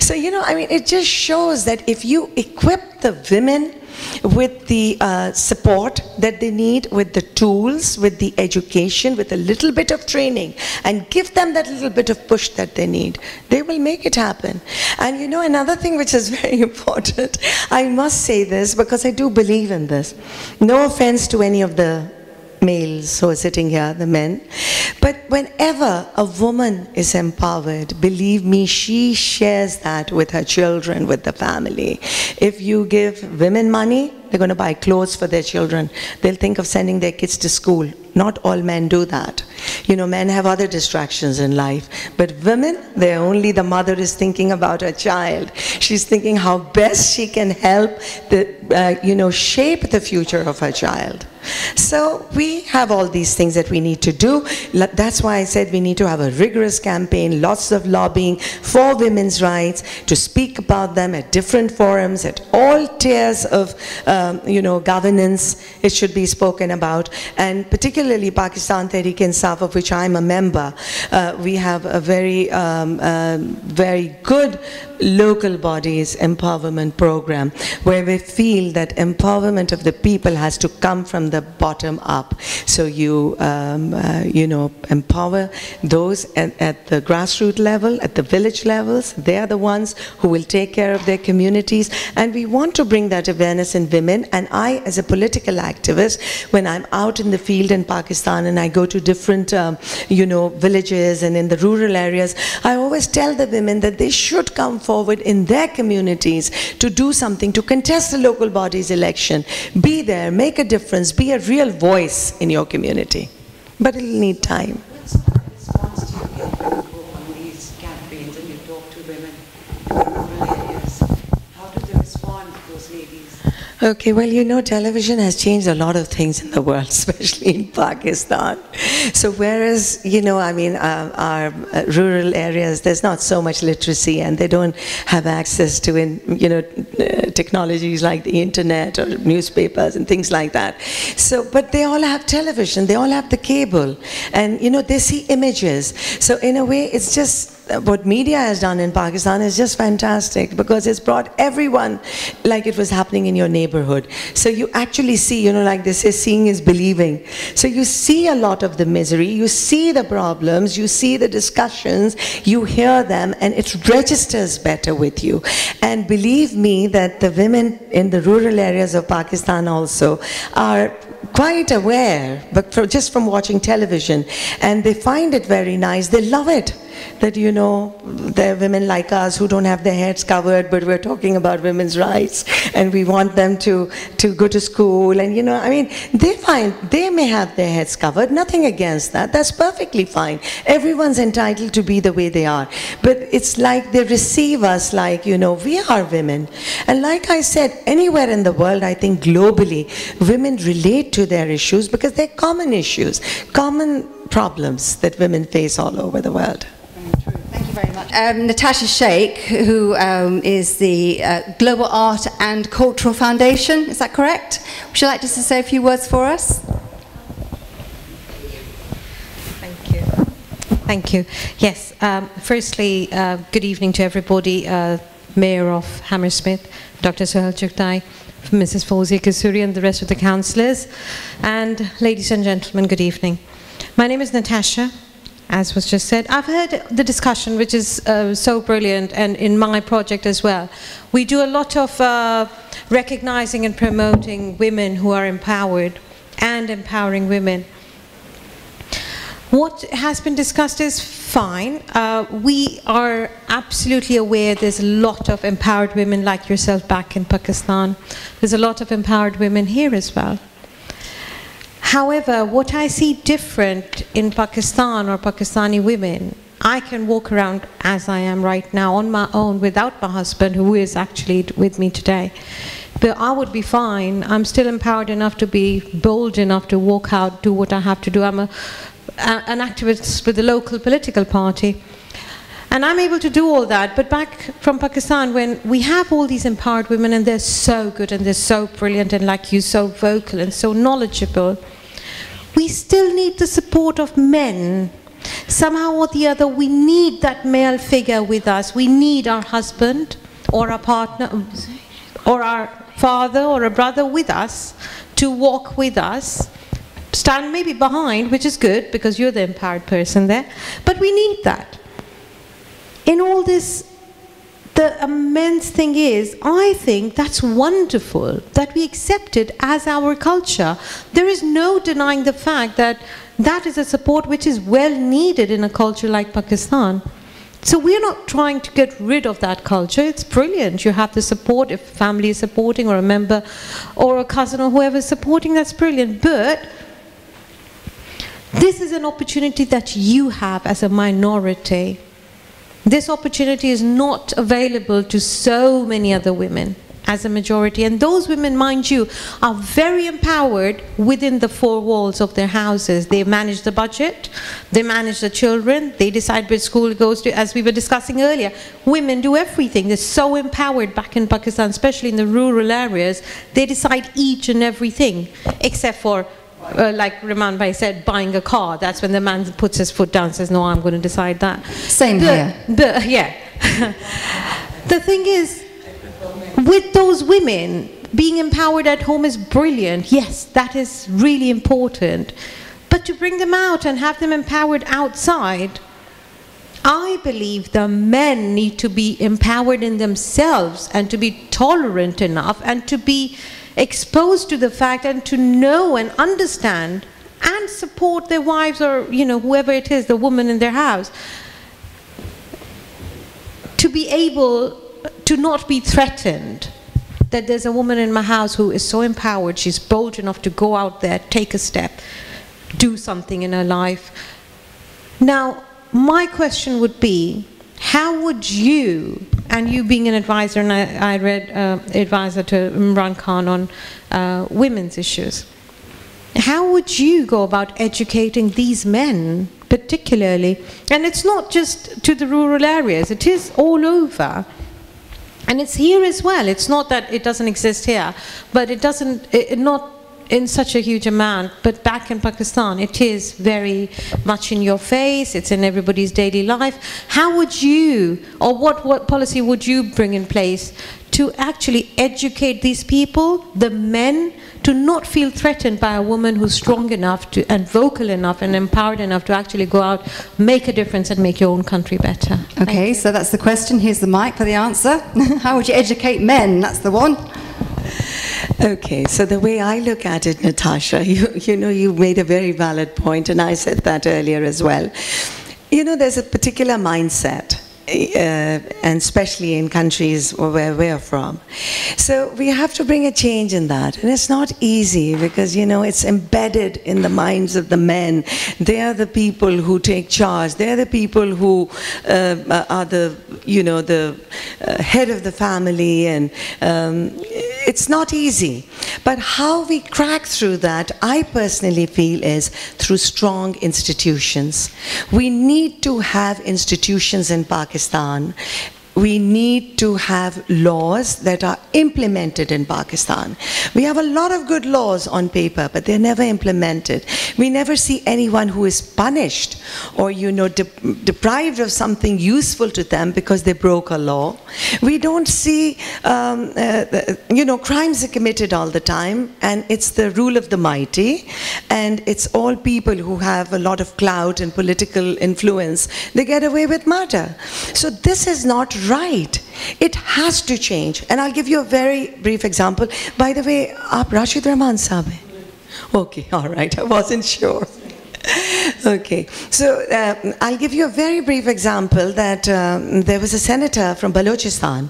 So, you know, I mean, it just shows that if you equip the women with the uh, support that they need, with the tools, with the education, with a little bit of training, and give them that little bit of push that they need. They will make it happen. And you know, another thing which is (laughs) very important, I must say this because I do believe in this. No offense to any of the males who are sitting here, the men. But whenever a woman is empowered, believe me, she shares that with her children, with the family. If you give women money, they're going to buy clothes for their children. They'll think of sending their kids to school. Not all men do that. You know, men have other distractions in life. But women, they're only the mother is thinking about her child. She's thinking how best she can help the, uh, you know, shape the future of her child. So we have all these things that we need to do. That's why I said we need to have a rigorous campaign, lots of lobbying for women's rights, to speak about them at different forums, at all tiers of, um, you know, governance. It should be spoken about, and particularly Pakistan Tehreek-e-Insaf, of which I'm a member. Uh, we have a very, um, uh, very good local bodies empowerment program where we feel that empowerment of the people has to come from the bottom up. So you, um, uh, you know, empower those at, at, the grassroots level, at the village levels. They are the ones who will take care of their communities. And we want to bring that awareness in women. And I, as a political activist, when I'm out in the field in Pakistan and I go to different, um, you know, villages and in the rural areas, I always tell the women that they should come forward in their communities to do something, to contest the local body's election. Be there, make a difference, be a real voice in your community. But it'll need time. Okay, well, you know, television has changed a lot of things in the world, (laughs) especially in Pakistan. So, whereas, you know, I mean, uh, our uh, rural areas, there's not so much literacy and they don't have access to, in, you know, uh, technologies like the internet or newspapers and things like that. So, but they all have television, they all have the cable, and, you know, they see images. So, in a way, it's just what media has done in Pakistan is just fantastic because it's brought everyone like it was happening in your neighborhood. So you actually see, you know, like they say, seeing is believing. So you see a lot of the misery, you see the problems, you see the discussions, you hear them, and it registers better with you. And believe me that the women in the rural areas of Pakistan also are quite aware, but for, just from watching television, and they find it very nice, they love it that, you know, there are women like us who don't have their heads covered, but we're talking about women's rights and we want them to, to go to school. And, you know, I mean, they find, they may have their heads covered, nothing against that. That's perfectly fine. Everyone's entitled to be the way they are. But it's like they receive us like, you know, we are women. And like I said, anywhere in the world, I think globally, women relate to their issues because they're common issues, common problems that women face all over the world. Very much. Um, Natasha Sheikh, who um, is the uh, Global Art and Cultural Foundation, is that correct? Would you like just to say a few words for us? Thank you. Thank you. Yes, um, firstly, uh, good evening to everybody. Uh, Mayor of Hammersmith, Dr. Sohel Chugtai, Mrs. Fawzia Kasuri, and the rest of the councillors. And ladies and gentlemen, good evening. My name is Natasha, as was just said. I've heard the discussion, which is uh, so brilliant, and in my project as well. We do a lot of uh, recognizing and promoting women who are empowered and empowering women. What has been discussed is fine. Uh, we are absolutely aware there's a lot of empowered women like yourself back in Pakistan. There's a lot of empowered women here as well. However, what I see different in Pakistan or Pakistani women, I can walk around as I am right now on my own without my husband, who is actually with me today. But I would be fine. I'm still empowered enough to be bold enough to walk out, do what I have to do. I'm a an activist with the local political party. And I'm able to do all that. But back from Pakistan, when we have all these empowered women and they're so good and they're so brilliant and like you, so vocal and so knowledgeable, we still need the support of men. Somehow or the other, we need that male figure with us. We need our husband or our partner or our father or a brother with us to walk with us stand maybe behind, which is good because you're the empowered person there, but we need that. In all this, the immense thing is, I think that's wonderful that we accept it as our culture. There is no denying the fact that that is a support which is well needed in a culture like Pakistan. So we're not trying to get rid of that culture. It's brilliant. You have the support if family is supporting or a member or a cousin or whoever is supporting, that's brilliant. But this is an opportunity that you have as a minority. This opportunity is not available to so many other women as a majority. And those women, mind you, are very empowered within the four walls of their houses. They manage the budget, they manage the children, they decide which school goes to, as we were discussing earlier. Women do everything. They're so empowered back in Pakistan, especially in the rural areas. They decide each and everything, except for uh, like Raman Bhai said, buying a car, that's when the man puts his foot down and says, no, I'm going to decide that. Same the, here. The, yeah. (laughs) the thing is, with those women, being empowered at home is brilliant. Yes, that is really important. But to bring them out and have them empowered outside, I believe the men need to be empowered in themselves and to be tolerant enough and to be exposed to the fact and to know and understand and support their wives or you know whoever it is the woman in their house to be able to not be threatened that there's a woman in my house who is so empowered she's bold enough to go out there take a step do something in her life. Now my question would be how would you, and you being an advisor, and I, I read uh, advisor to Imran Khan on uh, women's issues, how would you go about educating these men, particularly? And it's not just to the rural areas, it is all over. And it's here as well. It's not that it doesn't exist here, but it doesn't, it, not in such a huge amount, but back in Pakistan, it is very much in your face, it's in everybody's daily life. How would you, or what, what policy would you bring in place to actually educate these people, the men, to not feel threatened by a woman who's strong enough to, and vocal enough and empowered enough to actually go out, make a difference, and make your own country better? Okay, so that's the question. Here's the mic for the answer. (laughs) How would you educate men? That's the one. Okay, so the way I look at it, Natasha, (laughs) you, you know, you made a very valid point, and I said that earlier as well. You know, there's a particular mindset and especially in countries where we're from. So we have to bring a change in that. And it's not easy because, you know, it's embedded in the minds of the men. They are the people who take charge. They're the people who uh, are the, you know, the uh, head of the family. And um, it's not easy. But how we crack through that, I personally feel, is through strong institutions. We need to have institutions in Pakistan Pakistan we need to have laws that are implemented in Pakistan. We have a lot of good laws on paper, but they're never implemented. We never see anyone who is punished or, you know, de deprived of something useful to them because they broke a law. We don't see, um, uh, you know, crimes are committed all the time, and it's the rule of the mighty, and it's all people who have a lot of clout and political influence. They get away with murder. So this is not right. It has to change. And I'll give you a very brief example. By the way, aap Rashid Rahman saab? Okay, (laughs) all right, I wasn't sure. (laughs) okay, so uh, I'll give you a very brief example that um, there was a senator from Balochistan,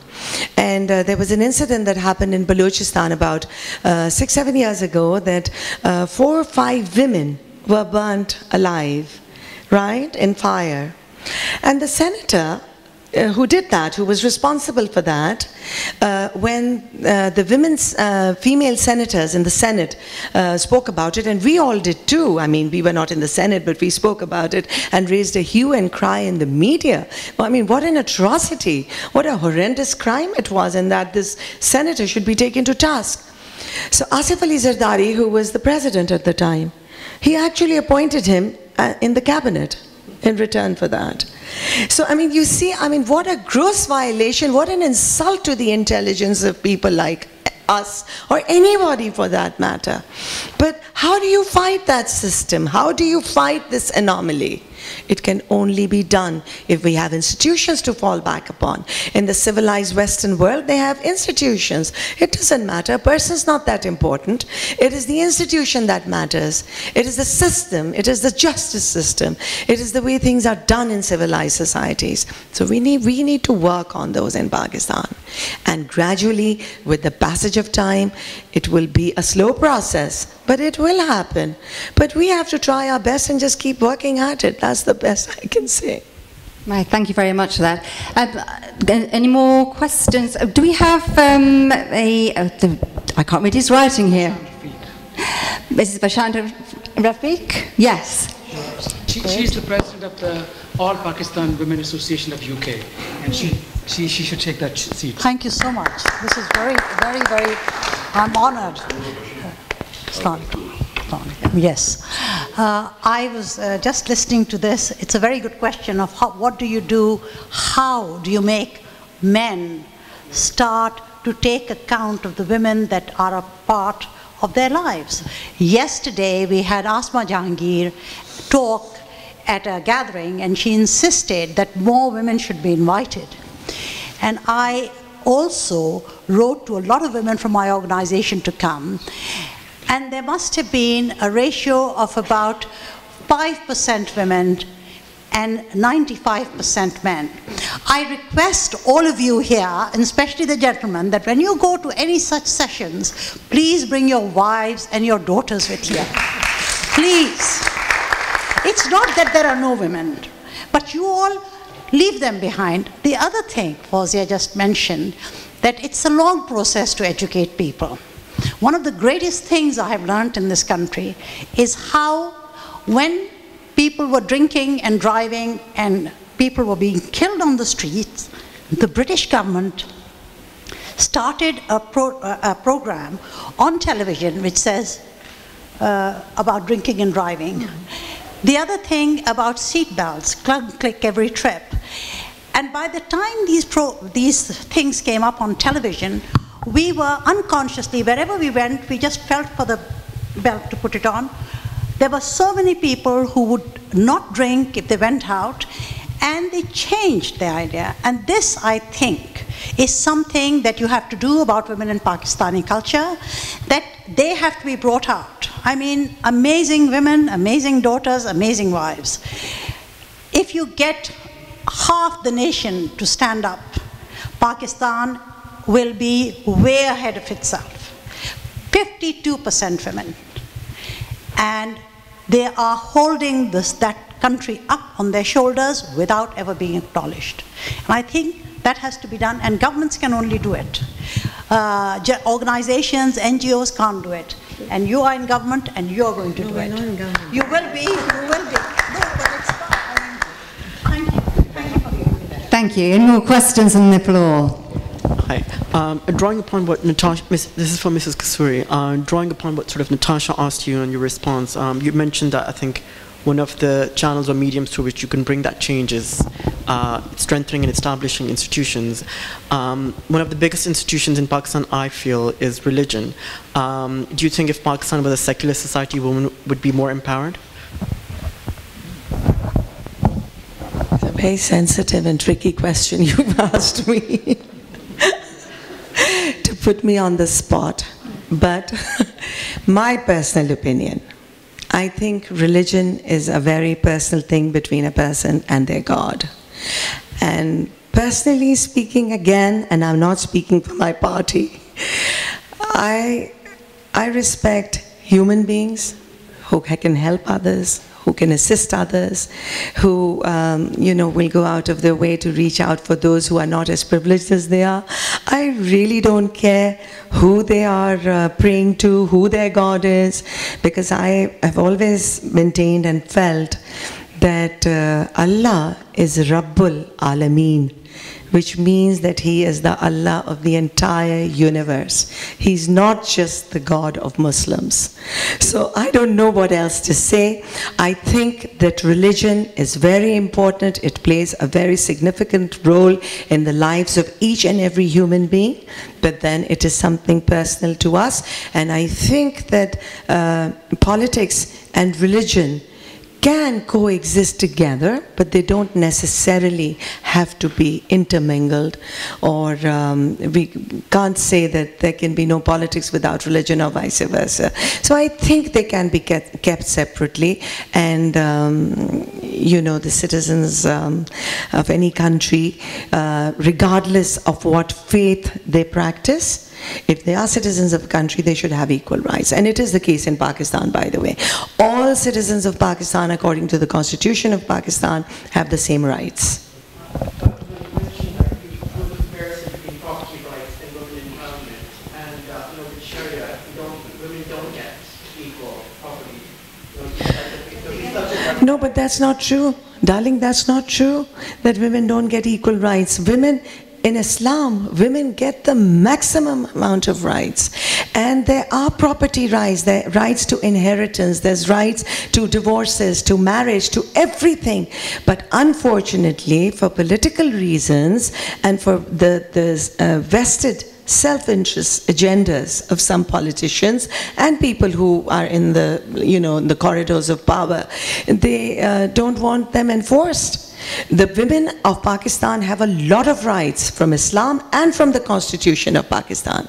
and uh, there was an incident that happened in Balochistan about uh, six, seven years ago that uh, four or five women were burnt alive, right, in fire. And the senator uh, who did that, who was responsible for that, uh, when uh, the women's uh, female senators in the Senate uh, spoke about it, and we all did too. I mean, we were not in the Senate, but we spoke about it and raised a hue and cry in the media. I mean, what an atrocity! What a horrendous crime it was, and that this senator should be taken to task. So Asif Ali Zardari, who was the president at the time, he actually appointed him in the cabinet in return for that. So, I mean, you see, I mean, what a gross violation, what an insult to the intelligence of people like us or anybody for that matter. But how do you fight that system? How do you fight this anomaly? It can only be done if we have institutions to fall back upon. In the civilized Western world, they have institutions. It doesn't matter. A person's not that important. It is the institution that matters. It is the system. It is the justice system. It is the way things are done in civilized societies. So we need, we need to work on those in Pakistan. And gradually, with the passage of time, it will be a slow process, but it will happen. But we have to try our best and just keep working at it. That's the best I can say. Right, thank you very much for that. Um, any more questions? Uh, do we have um, a, uh, the, I can't read his writing here. Mrs. Bashant Rafiq? Yes. She, she's the president of the All Pakistan Women Association of UK, and she, she, she should take that seat. Thank you so much. This is very, very, very, I'm honored. Yes. Uh, I was uh, just listening to this. It's a very good question of how, what do you do? How do you make men start to take account of the women that are a part of their lives? Yesterday, we had Asma Jahangir talk at a gathering, and she insisted that more women should be invited. And I also wrote to a lot of women from my organization to come. And there must have been a ratio of about 5% women and 95% men. I request all of you here, and especially the gentlemen, that when you go to any such sessions, please bring your wives and your daughters with you. Please. It's not that there are no women, but you all leave them behind. The other thing Fawzia just mentioned, that it's a long process to educate people. One of the greatest things I have learned in this country is how when people were drinking and driving and people were being killed on the streets, the British government started a, pro, a program on television which says uh, about drinking and driving. The other thing about seat belts, clunk click every trip. And by the time these, these things came up on television, we were unconsciously, wherever we went, we just felt for the belt to put it on. There were so many people who would not drink if they went out, and they changed the idea. And this, I think, is something that you have to do about women in Pakistani culture, that they have to be brought out. I mean, amazing women, amazing daughters, amazing wives. If you get half the nation to stand up, Pakistan will be way ahead of itself. 52% women. And they are holding this, that country up on their shoulders without ever being acknowledged. And I think that has to be done, and governments can only do it. Uh, organizations, NGOs can't do it. And you are in government, and you're going to no, do it. Not in government. You will be, you will be. No, but it's not. I mean, thank you. Thank you for being there. Thank Thank you. Any more questions on the floor? Hi. Um, drawing upon what Natasha, Miss, this is for Mrs. Kasuri. Uh, drawing upon what sort of Natasha asked you and your response, um, you mentioned that I think one of the channels or mediums through which you can bring that change is uh, strengthening and establishing institutions. Um, one of the biggest institutions in Pakistan, I feel, is religion. Um, do you think if Pakistan was a secular society, women would be more empowered? It's a very sensitive and tricky question (laughs) you've asked me (laughs) to put me on the spot. But (laughs) my personal opinion, I think religion is a very personal thing between a person and their God. And personally speaking, again, and I'm not speaking for my party, I, I respect human beings who can help others, who can assist others, who um, you know will go out of their way to reach out for those who are not as privileged as they are. I really don't care who they are uh, praying to, who their God is, because I have always maintained and felt that uh, Allah is Rabbul Alameen which means that He is the Allah of the entire universe. He's not just the God of Muslims. So I don't know what else to say. I think that religion is very important. It plays a very significant role in the lives of each and every human being, but then it is something personal to us. And I think that uh, politics and religion can coexist together, but they don't necessarily have to be intermingled, or um, we can't say that there can be no politics without religion, or vice versa. So I think they can be kept, separately, and um, you know, the citizens um, of any country, uh, regardless of what faith they practice, if they are citizens of a country, they should have equal rights. And it is the case in Pakistan, by the way. All citizens of Pakistan, according to the constitution of Pakistan, have the same rights. No, but that's not true. Darling, that's not true that women don't get equal rights. Women in Islam, women get the maximum amount of rights. And there are property rights, there are rights to inheritance, there's rights to divorces, to marriage, to everything. But unfortunately, for political reasons and for the, the uh, vested self-interest agendas of some politicians and people who are in the, you know, in the corridors of power, they uh, don't want them enforced. The women of Pakistan have a lot of rights from Islam and from the constitution of Pakistan.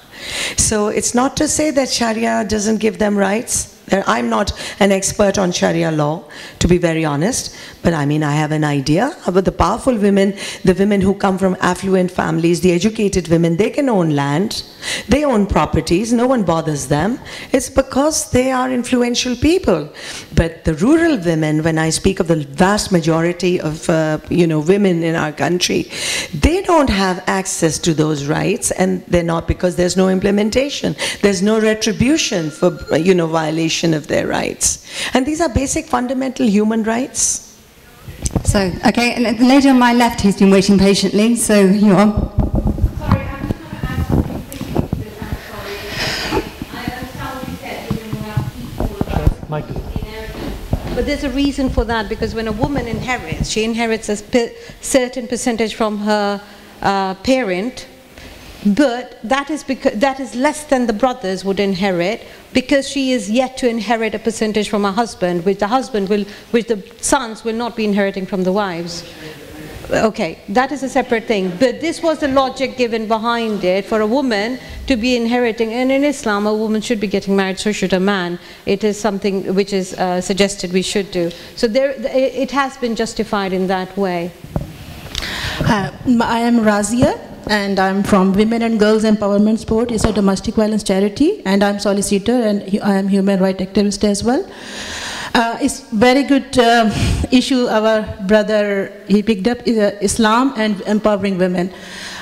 So it's not to say that Sharia doesn't give them rights. I'm not an expert on Sharia law, to be very honest, but I mean, I have an idea about the powerful women, the women who come from affluent families, the educated women, they can own land, they own properties, no one bothers them. It's because they are influential people. But the rural women, when I speak of the vast majority of, uh, you know, women in our country, they don't have access to those rights, and they're not because there's no implementation. There's no retribution for, you know, violation of their rights. And these are basic fundamental human rights. So, okay, and the lady on my left who's been waiting patiently, so you are. On. But there's a reason for that because when a woman inherits, she inherits a certain percentage from her uh, parent, but that is, because, that is less than the brothers would inherit because she is yet to inherit a percentage from her husband, which the husband will, which the sons will not be inheriting from the wives. Okay, that is a separate thing. But this was the logic given behind it for a woman to be inheriting. And in Islam, a woman should be getting married, so should a man. It is something which is uh, suggested we should do. So there, it has been justified in that way. Uh, I am Razia and I'm from Women and Girls Empowerment Sport. It's a domestic violence charity, and I'm solicitor and I am human rights activist as well. Uh, it's very good uh, issue our brother he picked up uh, Islam and empowering women.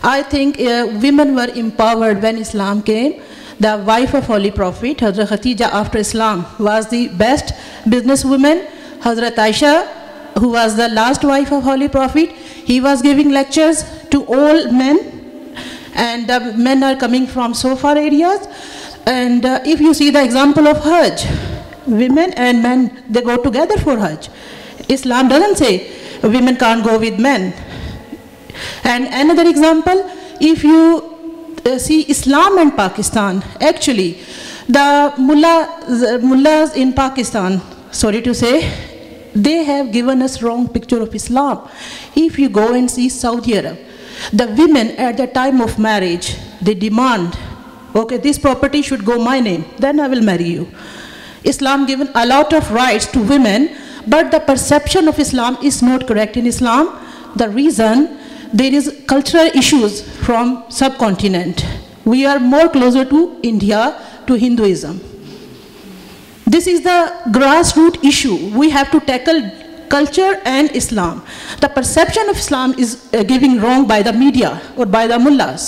I think uh, women were empowered when Islam came. The wife of Holy Prophet, Hazrat Khatija after Islam, was the best businesswoman. Hazrat Aisha, who was the last wife of Holy Prophet, he was giving lectures to all men, and uh, men are coming from so far areas. And uh, if you see the example of Hajj, women and men, they go together for Hajj. Islam doesn't say women can't go with men. And another example, if you uh, see Islam and Pakistan, actually, the mullah, mullahs in Pakistan, sorry to say, they have given us wrong picture of Islam. If you go and see Saudi Arab, the women at the time of marriage, they demand, okay, this property should go my name, then I will marry you. Islam given a lot of rights to women, but the perception of Islam is not correct in Islam. The reason there is cultural issues from subcontinent. We are more closer to India, to Hinduism. This is the grassroots issue. We have to tackle culture and Islam. The perception of Islam is uh, giving wrong by the media or by the mullahs.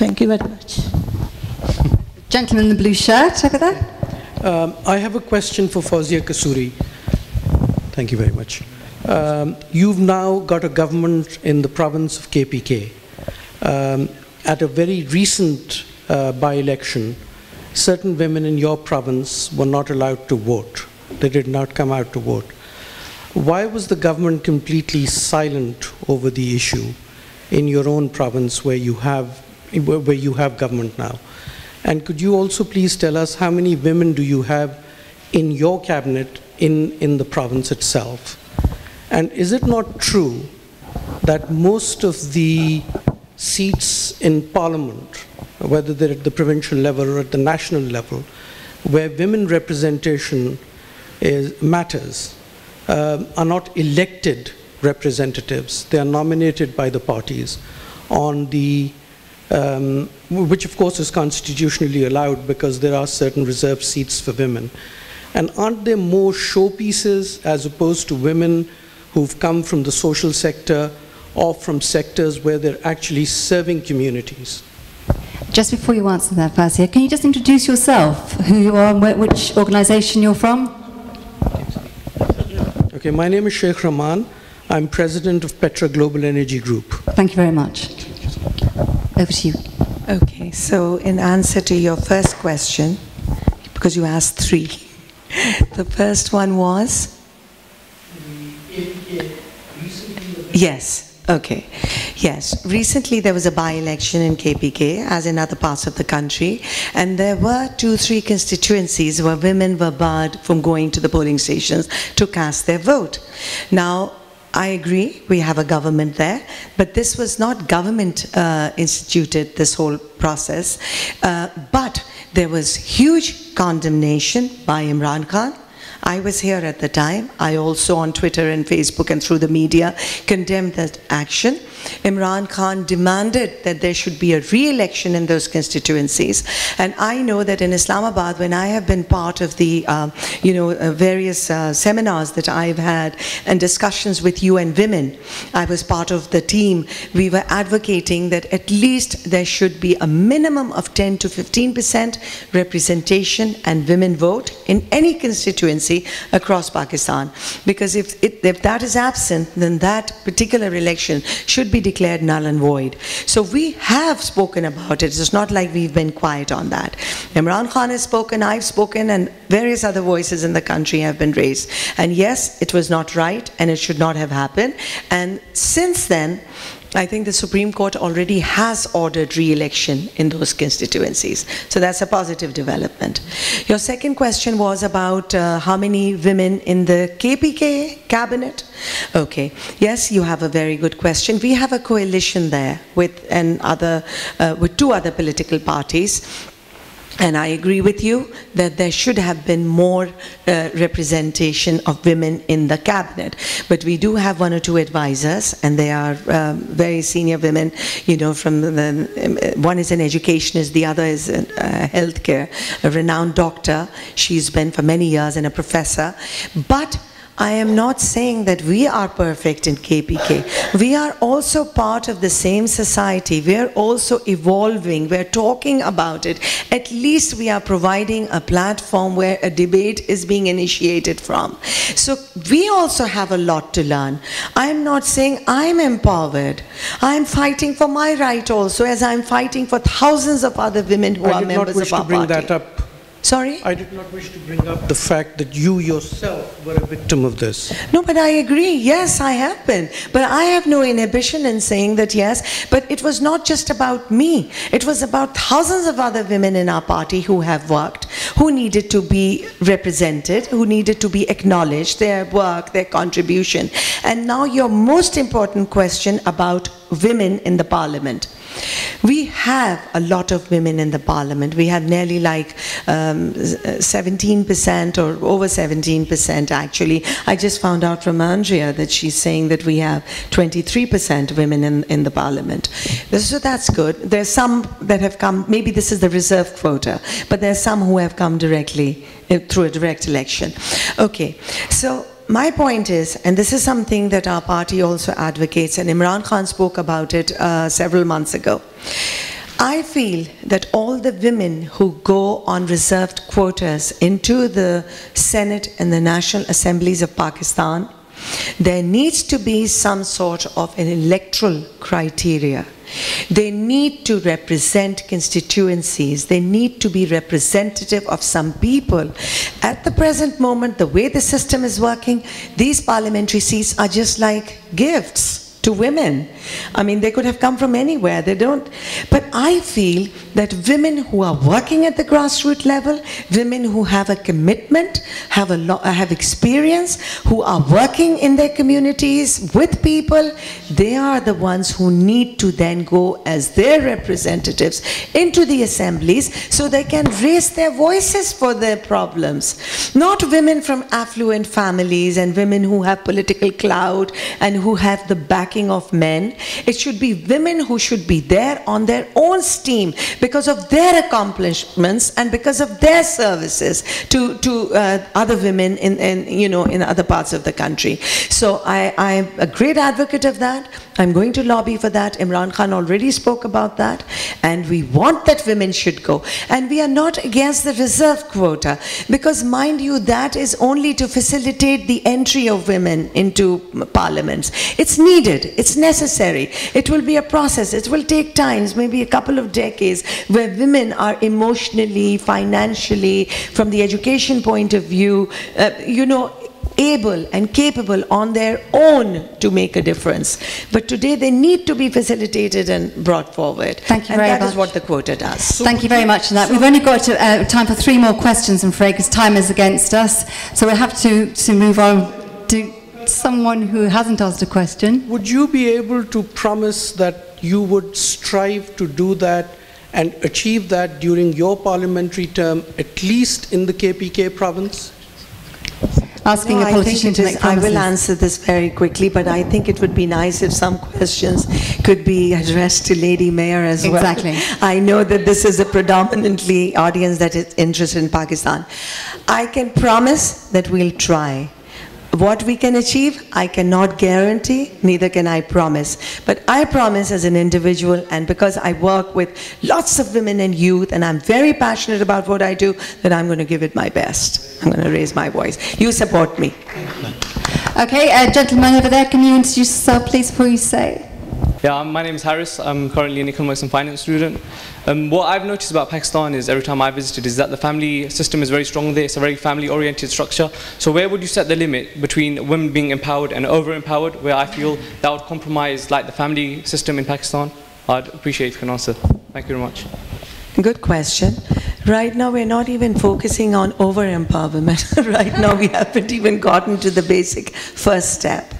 Thank you very much. Gentleman in the blue shirt over there. Um, I have a question for Fawzia Kasuri. Thank you very much. Um, you've now got a government in the province of KPK. Um, at a very recent uh, by-election, certain women in your province were not allowed to vote. They did not come out to vote. Why was the government completely silent over the issue in your own province where you have, where you have government now? And could you also please tell us how many women do you have in your cabinet in, in the province itself? And is it not true that most of the seats in parliament, whether they're at the provincial level or at the national level, where women representation is, matters, uh, are not elected representatives. They are nominated by the parties on the um, which of course is constitutionally allowed because there are certain reserved seats for women. And aren't there more showpieces as opposed to women who've come from the social sector or from sectors where they're actually serving communities? Just before you answer that, Fawzia, can you just introduce yourself, who you are and which organisation you're from? Okay, my name is Sheikh Rahman. I'm president of Petra Global Energy Group. Thank you very much. Over to you. Okay, so in answer to your first question, because you asked three, (laughs) the first one was? Yes. Okay. Yes. Recently there was a by-election in KPK, as in other parts of the country, and there were two, three constituencies where women were barred from going to the polling stations to cast their vote. Now, I agree, we have a government there, but this was not government uh, instituted, this whole process. Uh, but there was huge condemnation by Imran Khan, I was here at the time. I also on Twitter and Facebook and through the media condemned that action. Imran Khan demanded that there should be a re-election in those constituencies. And I know that in Islamabad, when I have been part of the, uh, you know, uh, various uh, seminars that I've had and discussions with UN Women, I was part of the team. We were advocating that at least there should be a minimum of 10 to 15% representation and women vote in any constituency across Pakistan. Because if, it, if that is absent, then that particular election should be declared null and void. So we have spoken about it. It's not like we've been quiet on that. Imran Khan has spoken, I've spoken, and various other voices in the country have been raised. And yes, it was not right, and it should not have happened. And since then, I think the Supreme Court already has ordered re-election in those constituencies. So that's a positive development. Your second question was about uh, how many women in the KPK cabinet? Okay. Yes, you have a very good question. We have a coalition there with and other uh, with two other political parties and I agree with you that there should have been more uh, representation of women in the cabinet. But we do have one or two advisors, and they are um, very senior women, you know, from the, um, one is an educationist, the other is a, a healthcare, a renowned doctor. She's been for many years and a professor. But I am not saying that we are perfect in KPK. We are also part of the same society. We are also evolving. We're talking about it. At least we are providing a platform where a debate is being initiated from. So we also have a lot to learn. I'm not saying I'm empowered. I'm fighting for my right also, as I'm fighting for thousands of other women who I are did not members wish of to our bring party. that up. Sorry? I did not wish to bring up the fact that you yourself were a victim of this. No, but I agree. Yes, I have been. But I have no inhibition in saying that yes. But it was not just about me. It was about thousands of other women in our party who have worked, who needed to be represented, who needed to be acknowledged, their work, their contribution. And now your most important question about women in the parliament. We have a lot of women in the parliament. We have nearly like um, 17% or over 17% actually. I just found out from Andrea that she's saying that we have 23% women in, in the parliament. So that's good. There's some that have come, maybe this is the reserve quota, but there's some who have come directly uh, through a direct election. Okay, so my point is, and this is something that our party also advocates, and Imran Khan spoke about it uh, several months ago. I feel that all the women who go on reserved quotas into the Senate and the National Assemblies of Pakistan, there needs to be some sort of an electoral criteria. They need to represent constituencies. They need to be representative of some people. At the present moment, the way the system is working, these parliamentary seats are just like gifts to women. I mean, they could have come from anywhere. They don't. But I feel that women who are working at the grassroots level, women who have a commitment, have a lo- have experience, who are working in their communities with people, they are the ones who need to then go as their representatives into the assemblies so they can raise their voices for their problems. Not women from affluent families and women who have political clout and who have the backing of men. It should be women who should be there on their own steam because of their accomplishments and because of their services to, to uh, other women in, in, you know, in other parts of the country. So I, I'm a great advocate of that. I'm going to lobby for that. Imran Khan already spoke about that. And we want that women should go. And we are not against the reserve quota because, mind you, that is only to facilitate the entry of women into parliaments. It's needed, it's necessary. It will be a process, it will take times, maybe a couple of decades, where women are emotionally, financially, from the education point of view, uh, you know, able and capable on their own to make a difference. But today they need to be facilitated and brought forward. Thank you and very that much. is what the quota does. Thank you very much for that. We've only got uh, time for three more questions, I'm afraid, because time is against us. So we'll have to, to move on to someone who hasn't asked a question. Would you be able to promise that you would strive to do that and achieve that during your parliamentary term, at least in the KPK province? Asking No, a politician to make is- I will answer this very quickly, but I think it would be nice if some questions could be addressed to Lady Mayor as well. Exactly. (laughs) I know that this is a predominantly audience that is interested in Pakistan. I can promise that we'll try. What we can achieve, I cannot guarantee, neither can I promise. But I promise as an individual, and because I work with lots of women and youth, and I'm very passionate about what I do, that I'm going to give it my best. I'm going to raise my voice. You support me. Okay, uh, gentleman over there, can you introduce yourself, please, before you say? Yeah, my name is Harris. I'm currently an economics and finance student. Um, what I've noticed about Pakistan is every time I visited is that the family system is very strong there. It's a very family-oriented structure. So where would you set the limit between women being empowered and over-empowered, where I feel that would compromise like the family system in Pakistan? I'd appreciate if you can answer. Thank you very much. Good question. Right now, we're not even focusing on over empowerment. (laughs) right now, we haven't even gotten to the basic first step.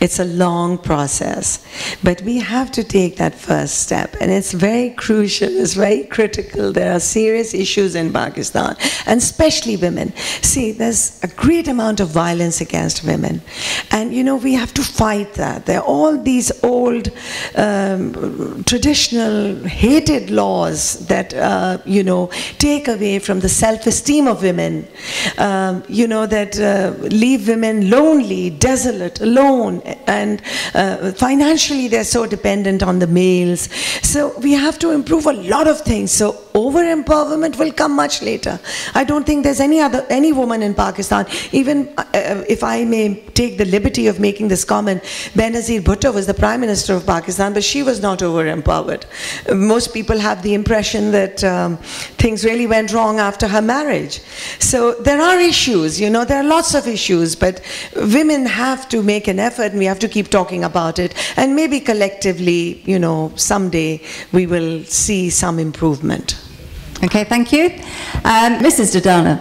It's a long process. But we have to take that first step. And it's very crucial, it's very critical. There are serious issues in Pakistan, and especially women. See, there's a great amount of violence against women. And you know, we have to fight that. There are all these old um, traditional hated laws that, uh, you know, take away from the self-esteem of women, um, you know, that uh, leave women lonely, desolate, alone, and uh, financially they're so dependent on the males. So we have to improve a lot of things. So over-empowerment will come much later. I don't think there's any other, any woman in Pakistan, even uh, if I may take the liberty of making this comment, Benazir Bhutto was the Prime Minister of Pakistan, but she was not over-empowered. Most people have the impression that um, things really went wrong after her marriage. So there are issues, you know, there are lots of issues, but women have to make an effort and we have to keep talking about it. And maybe collectively, you know, someday we will see some improvement. Okay, thank you. Um, Mrs. Durdana.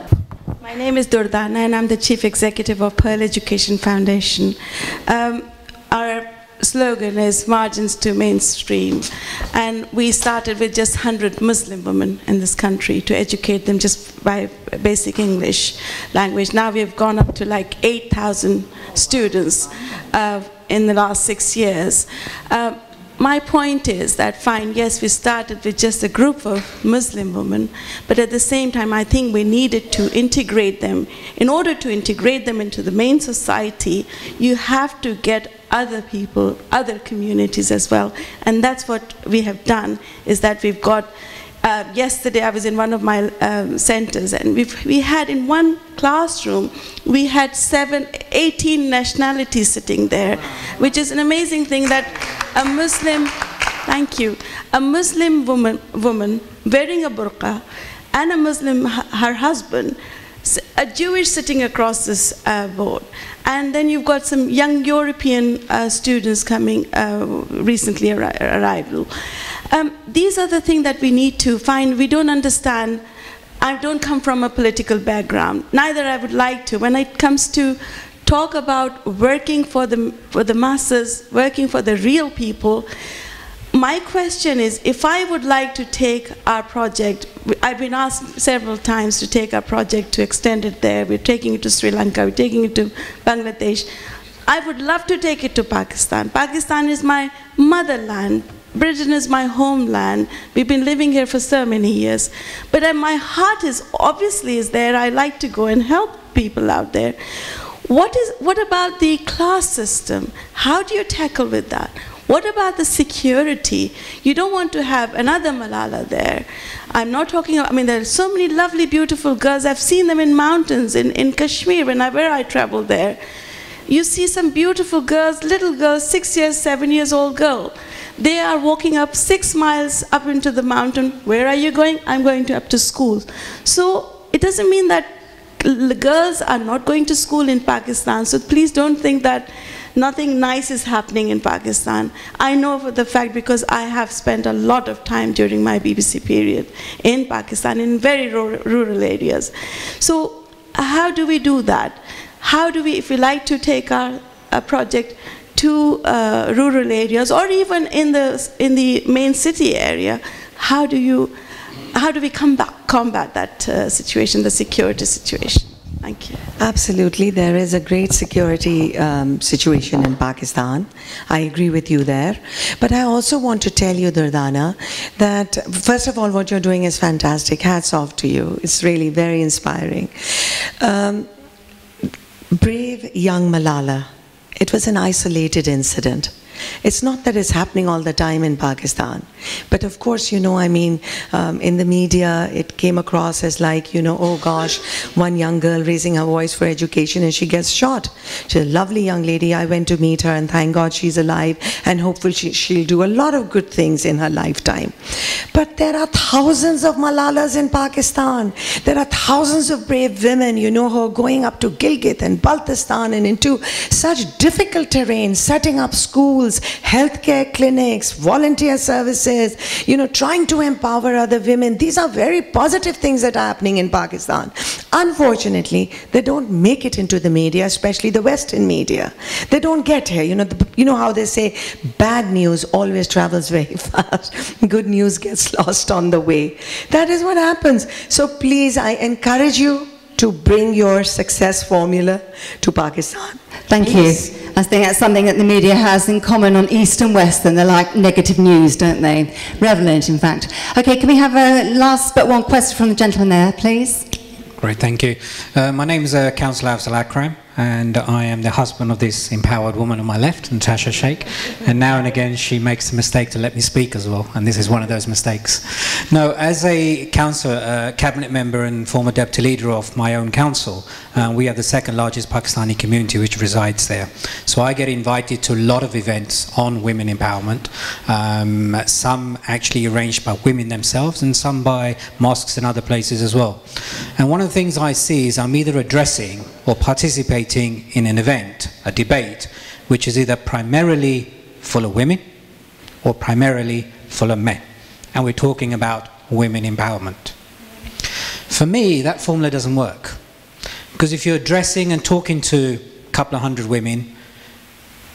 My name is Durdana and I'm the Chief Executive of Pearl Education Foundation. Um, our slogan is margins to mainstream. And we started with just 100 Muslim women in this country to educate them just by basic English language. Now we've gone up to like 8,000 students uh, in the last six years. Uh, my point is that fine, yes, we started with just a group of Muslim women, but at the same time, I think we needed to integrate them. In order to integrate them into the main society, you have to get other people, other communities as well. And that's what we have done, is that we've got uh, yesterday I was in one of my um, centers and we we had in one classroom, we had seven, 18 nationalities sitting there, which is an amazing thing that a Muslim, thank you, a Muslim woman, woman wearing a burqa and a Muslim, her husband, a Jewish sitting across this uh, board. And then you've got some young European uh, students coming, uh, recently arri arrival. Um, these are the things that we need to find. We don't understand. I don't come from a political background. Neither I would like to. When it comes to talk about working for the, for the masses, working for the real people, my question is, if I would like to take our project, I've been asked several times to take our project to extend it there. We're taking it to Sri Lanka, we're taking it to Bangladesh. I would love to take it to Pakistan. Pakistan is my motherland. Britain is my homeland. We've been living here for so many years. But uh, my heart is obviously is there. I like to go and help people out there. What, is, what about the class system? How do you tackle with that? What about the security? You don't want to have another Malala there. I'm not talking, I mean, there are so many lovely, beautiful girls. I've seen them in mountains, in, in Kashmir, whenever I travel there. You see some beautiful girls, little girls, six years, seven years old girl. They are walking up six miles up into the mountain. Where are you going? I'm going to up to school. So it doesn't mean that girls are not going to school in Pakistan. So please don't think that nothing nice is happening in Pakistan. I know for the fact because I have spent a lot of time during my BBC period in Pakistan in very rural areas. So how do we do that? How do we, if we like to take our, project to uh, rural areas or even in the, in the main city area, how do you, how do we combat, combat that uh, situation, the security situation? Thank you. Absolutely. There is a great security um, situation in Pakistan. I agree with you there. But I also want to tell you, Durdana, that first of all, what you're doing is fantastic. Hats off to you. It's really very inspiring. Um, brave young Malala. It was an isolated incident. It's not that it's happening all the time in Pakistan. But of course, you know, I mean, um, in the media, it came across as like, you know, oh gosh, one young girl raising her voice for education and she gets shot. She's a lovely young lady. I went to meet her and thank God she's alive and hopefully she, she'll do a lot of good things in her lifetime. But there are thousands of Malalas in Pakistan. There are thousands of brave women, you know, who are going up to Gilgit and Baltistan and into such difficult terrain, setting up schools schools, healthcare clinics, volunteer services, you know, trying to empower other women. These are very positive things that are happening in Pakistan. Unfortunately, they don't make it into the media, especially the Western media. They don't get here. You know, the, you know how they say bad news always travels very (laughs) fast. Good news gets lost on the way. That is what happens. So please, I encourage you to bring your success formula to Pakistan. Thank Please. you. I think that's something that the media has in common on East and West, and they like negative news, don't they? Relevant, in fact. Okay, can we have a last but one question from the gentleman there, please? Great, thank you. Uh, my name is uh, Councillor Afzal Akram, and I am the husband of this empowered woman on my left, Natasha Sheikh. And now and again, she makes a mistake to let me speak as well, and this is one of those mistakes. No, as a councillor, uh, cabinet member, and former deputy leader of my own council, uh, we are the second largest Pakistani community which resides there. So I get invited to a lot of events on women empowerment, um, some actually arranged by women themselves, and some by mosques and other places as well. And one of the things I see is I'm either addressing or participating in an event, a debate, which is either primarily full of women or primarily full of men. And we're talking about women empowerment. For me, that formula doesn't work. Because if you're addressing and talking to a couple of hundred women,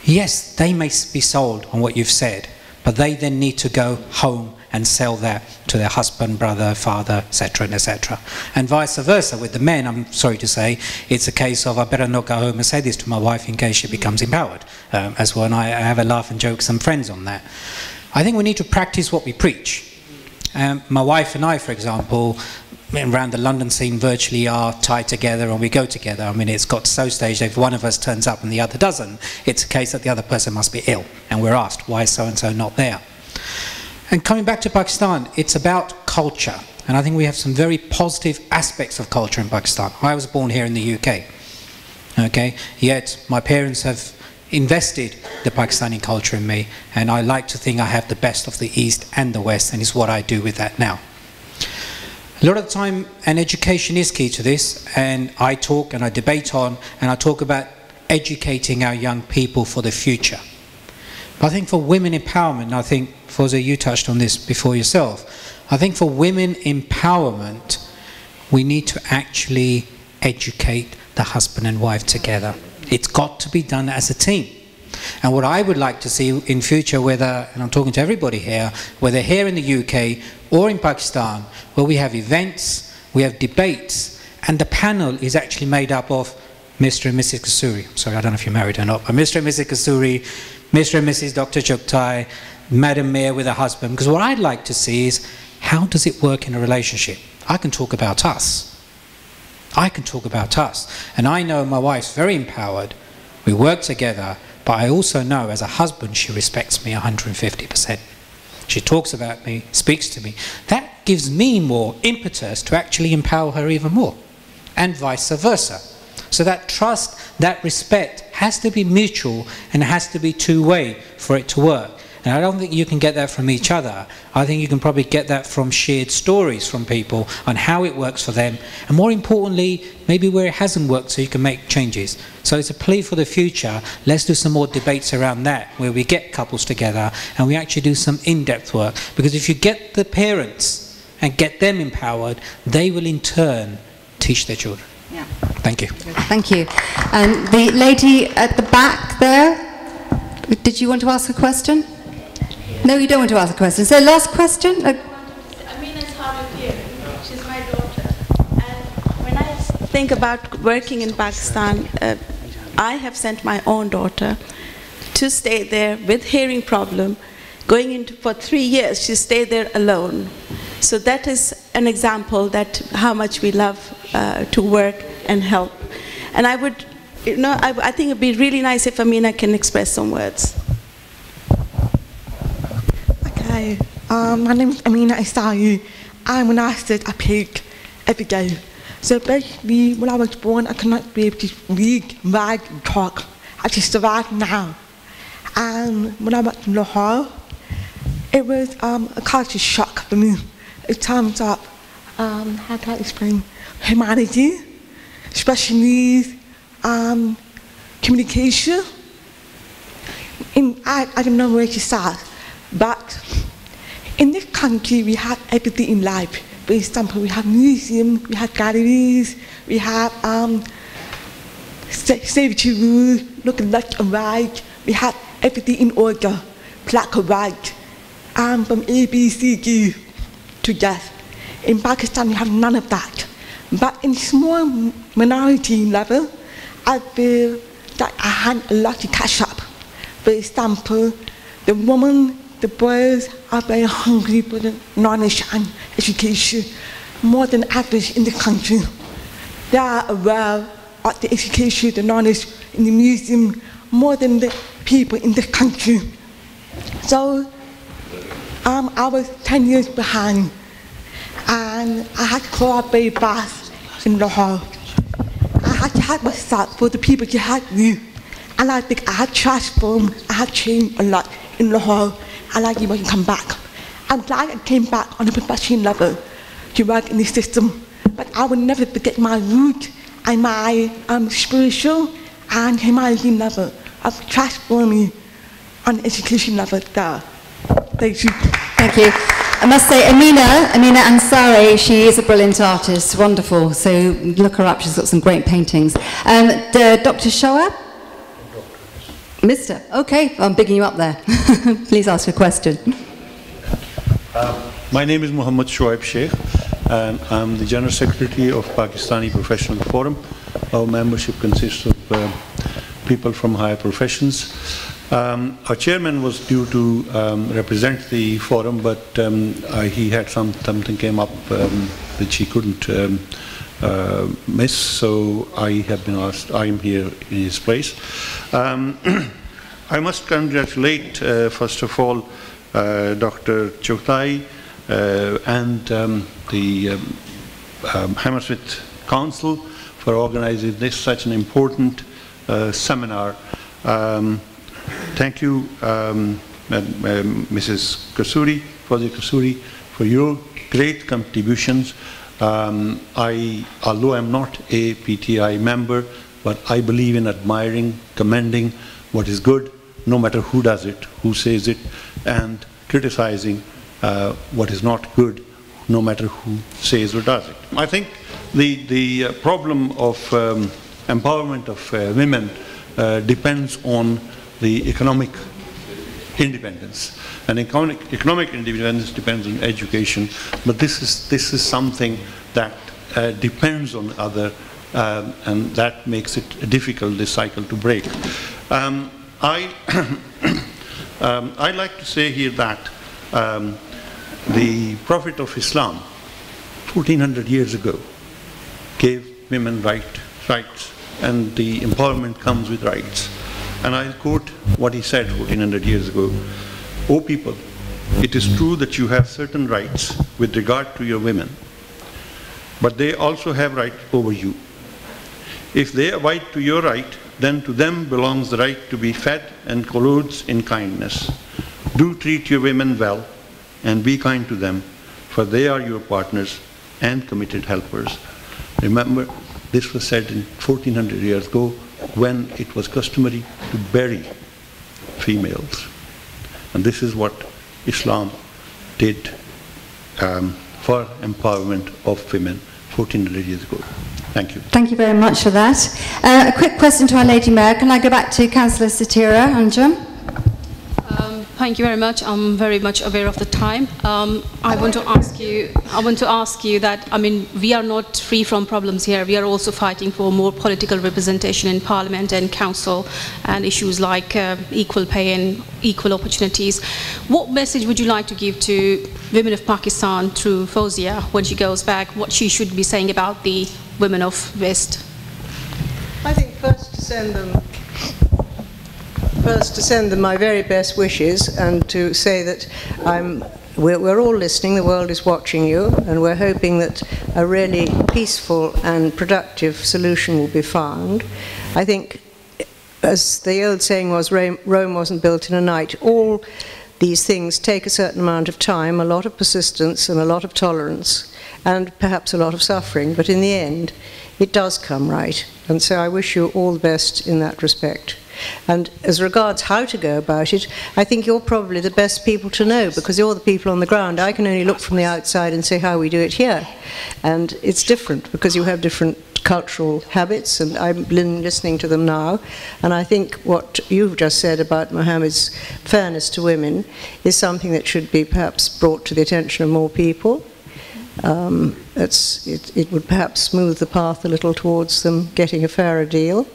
yes, they may be sold on what you've said, but they then need to go home and sell that to their husband, brother, father, etc., etc. And vice versa with the men, I'm sorry to say, it's a case of I better not go home and say this to my wife in case she becomes empowered um, as well. And I, I have a laugh and joke some friends on that. I think we need to practice what we preach. Um, my wife and I, for example, around the London scene virtually are tied together and we go together. I mean, it's got so staged that if one of us turns up and the other doesn't, it's a case that the other person must be ill. And we're asked, why is so-and-so not there? And coming back to Pakistan, it's about culture. And I think we have some very positive aspects of culture in Pakistan. I was born here in the UK. Okay, yet my parents have invested the Pakistani culture in me, and I like to think I have the best of the East and the West, and it's what I do with that now. A lot of the time, and education is key to this, and I talk and I debate on, and I talk about educating our young people for the future. But I think for women empowerment, I think, Fawzia, you touched on this before yourself, I think for women empowerment, we need to actually educate the husband and wife together. It's got to be done as a team. And what I would like to see in future, whether, and I'm talking to everybody here, whether here in the UK or in Pakistan, where we have events, we have debates, and the panel is actually made up of Mr. and Mrs. Kasuri. Sorry, I don't know if you're married or not, but Mr. and Mrs. Kasuri, Mr. and Mrs. Dr. Chughtai, Madam Mayor with her husband. Because what I'd like to see is how does it work in a relationship? I can talk about us. I can talk about us. And I know my wife's very empowered. We work together, but I also know as a husband she respects me 150%. She talks about me, speaks to me. That gives me more impetus to actually empower her even more, and vice versa. So that trust, that respect has to be mutual and has to be two way for it to work. And I don't think you can get that from each other. I think you can probably get that from shared stories from people on how it works for them. And more importantly, maybe where it hasn't worked so you can make changes. So it's a plea for the future. Let's do some more debates around that where we get couples together and we actually do some in-depth work. Because if you get the parents and get them empowered, they will in turn teach their children. Yeah. Thank you. Thank you. And the lady at the back there, did you want to ask a question? No, you don't want to ask a question. So last question? Amina's hearing. She's my daughter. And when I think about working in Pakistan, uh, I have sent my own daughter to stay there with hearing problem. Going into for three years, she stayed there alone. So that is an example that how much we love uh, to work and help. And I would, you know, I, I think it'd be really nice if Amina can express some words. Hi, um, my name is Amina Isai. I'm an artist at Peak every day. So basically, when I was born, I could not be able to read, write, talk. I just survive now. And when I went to Lahore, it was um, a culture shock for me. It times up, um, how can I explain, humanity, special needs, um, communication. I, I don't know where to start, but in this country we have everything in life. For example, we have museums, we have galleries, we have um, safety rules, look left and right, we have everything in order, black and white, um, from A, B, C, D to death. In Pakistan, we have none of that. But in small minority level, I feel that I had a lot to catch up. For example, the women, the boys are very hungry for the knowledge and education, more than average in the country. They are aware of the education, the knowledge in the museum, more than the people in the country. So um, I was 10 years behind, and I had to call a very fast in Lahore. I had to have myself for the people to help me. And I think I had transformed, I had changed a lot in Lahore, and I didn't want to come back. I'm glad I came back on a professional level to work in the system, but I will never forget my root and my um, spiritual and humanity level of transforming on education level there. Thank you. Thank you. I must say, Amina, Amina Ansari, she is a brilliant artist, wonderful. So look her up, she's got some great paintings. Um, Dr. Shoa? Mister, okay, I'm picking you up there. (laughs) Please ask your question. Um, my name is Muhammad Shoaib Sheikh, and I'm the General Secretary of Pakistani Professional Forum. Our membership consists of uh, people from higher professions. Um, our chairman was due to um, represent the forum, but um, uh, he had some something came up um, which he couldn't uh, miss. So I have been asked. I am here in his place. Um, (clears throat) I must congratulate, uh, first of all, uh, Dr. Chughtai uh, and the Hammersmith Council for organizing this such an important uh, seminar. Um, Thank you, um, Mrs. Kasuri, Fawzia Kasuri, for your great contributions. Um, I, although I'm not a PTI member, but I believe in admiring, commending what is good, no matter who does it, who says it, and criticizing uh, what is not good, no matter who says or does it. I think the, the uh, problem of um, empowerment of uh, women uh, depends on the economic independence. And economic, economic independence depends on education, but this is, this is something that uh, depends on other, um, and that makes it difficult, this cycle to break. Um, I, (coughs) um, I'd like to say here that um, the Prophet of Islam, 1400 years ago, gave women right, rights, and the empowerment comes with rights. And I'll quote what he said 1400 years ago O people, it is true that you have certain rights with regard to your women, but they also have right over you. If they abide to your right, then to them belongs the right to be fed and clothed in kindness. Do treat your women well and be kind to them, for they are your partners and committed helpers. Remember, this was said in 1400 years ago when it was customary to bury females. And this is what Islam did um, for empowerment of women 1400 years ago. Thank you. Thank you very much for that. Uh, a quick question to our Lady Mayor. Can I go back to Councillor Satira Anjum? Thank you very much. I'm very much aware of the time. Um, I want to ask you. I want to ask you that. I mean, we are not free from problems here. We are also fighting for more political representation in Parliament and Council, and issues like uh, equal pay and equal opportunities. What message would you like to give to women of Pakistan through Fozia when she goes back? What she should be saying about the women of West? I think first to send them first to send them my very best wishes and to say that I'm, we're, we're, all listening, the world is watching you, and we're hoping that a really peaceful and productive solution will be found. I think, as the old saying was, Rome wasn't built in a night. All these things take a certain amount of time, a lot of persistence, and a lot of tolerance, and perhaps a lot of suffering, but in the end, it does come right. And so I wish you all the best in that respect. And as regards how to go about it, I think you're probably the best people to know because you're the people on the ground. I can only look from the outside and say how we do it here. And it's different because you have different cultural habits, and I'm listening to them now. And I think what you've just said about Mohammed's fairness to women is something that should be perhaps brought to the attention of more people. Um, it, it would perhaps smooth the path a little towards them getting a fairer deal.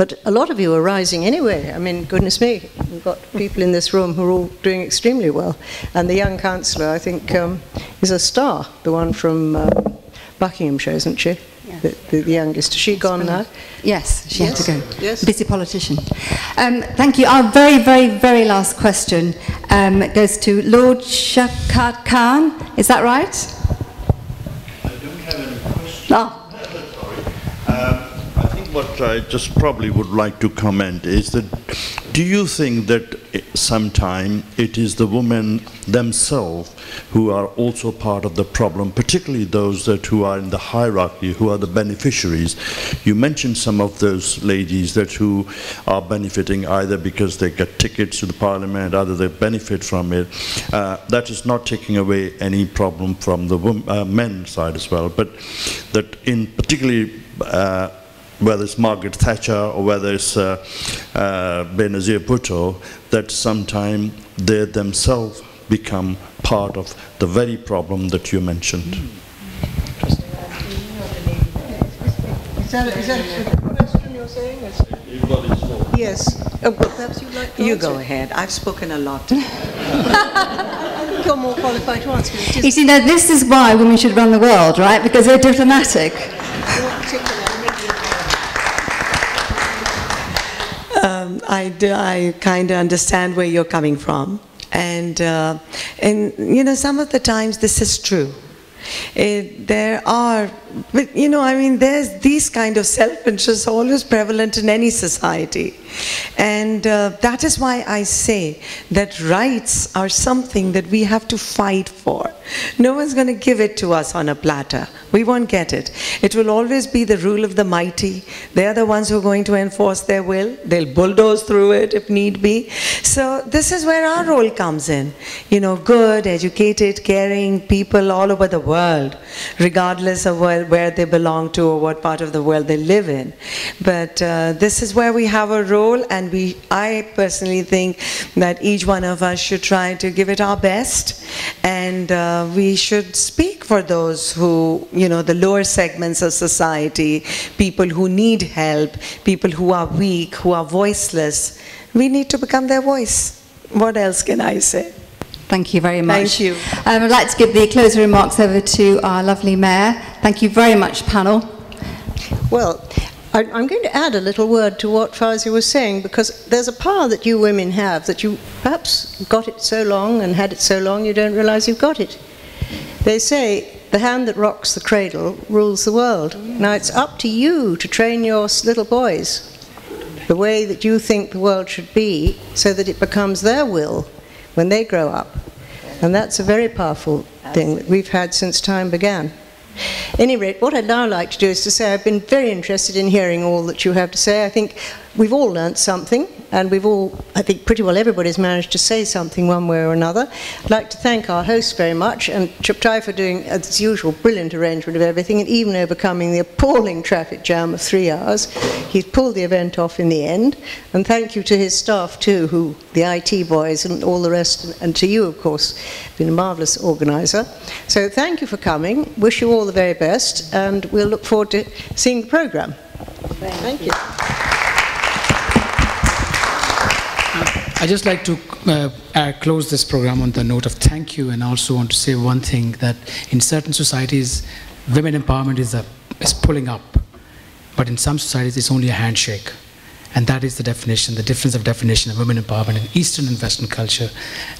But a lot of you are rising anyway. I mean, goodness me, we've got people in this room who are all doing extremely well. And the young councillor, I think, um, is a star, the one from um, Buckinghamshire, isn't she? The, the, the, youngest. Has she gone now? Yes, she yes. had to go. Yes. Busy politician. Um, thank you. Our very, very, very last question um, goes to Lord Shafkat Khan. Is that right? I don't have any questions. Oh. What I just probably would like to comment is that do you think that sometime it is the women themselves who are also part of the problem, particularly those that who are in the hierarchy, who are the beneficiaries? You mentioned some of those ladies that who are benefiting either because they get tickets to the parliament, either they benefit from it. Uh, that is not taking away any problem from the uh, men side as well, but that in particularly uh, whether it's Margaret Thatcher or whether it's uh, uh, Benazir Bhutto, that sometime they themselves become part of the very problem that you mentioned. Is that, is that a question you're saying? Yes. Oh, well, perhaps you'd like to You answer. go ahead. I've spoken a lot. I (laughs) think you're more qualified to answer. It is You see, now this is why women should run the world, right? Because they're diplomatic. Um, I, I kind of understand where you're coming from. And, uh, and, you know, some of the times this is true. It, there are, but you know, I mean, there's these kind of self-interests always prevalent in any society. And uh, that is why I say that rights are something that we have to fight for. No one's going to give it to us on a platter. We won't get it. It will always be the rule of the mighty. They're the ones who are going to enforce their will. They'll bulldoze through it if need be. So this is where our role comes in. You know, good, educated, caring people all over the world, regardless of where, they belong to or what part of the world they live in. But uh, this is where we have a role, and we, I personally think that each one of us should try to give it our best, and uh, we should speak for those who, you know, the lower segments of society, people who need help, people who are weak, who are voiceless. We need to become their voice. What else can I say? Thank you very much. Thank you. Um, I'd like to give the closing remarks over to our lovely mayor. Thank you very much, panel. Well, I- I'm going to add a little word to what Fawzi was saying because there's a power that you women have that you perhaps got it so long and had it so long you don't realize you've got it. They say the hand that rocks the cradle rules the world. Now it's up to you to train your little boys the way that you think the world should be so that it becomes their will when they grow up. And that's a very powerful thing that we've had since time began. any rate, what I'd now like to do is to say I've been very interested in hearing all that you have to say. I think we've all learnt something, and we've all, I think pretty well everybody's managed to say something one way or another. I'd like to thank our host very much, and Chughtai for doing, as usual, brilliant arrangement of everything, and even overcoming the appalling traffic jam of three hours. He's pulled the event off in the end, and thank you to his staff too, who, the IT boys and all the rest, and, and to you, of course, been a marvellous organiser. So thank you for coming, wish you all the very best, and we'll look forward to seeing the programme. Thank you. I just like to uh, uh, close this program on the note of thank you, and also want to say one thing that in certain societies, women empowerment is a, is pulling up, but in some societies it's only a handshake, and that is the definition, the difference of definition of women empowerment in Eastern and Western culture.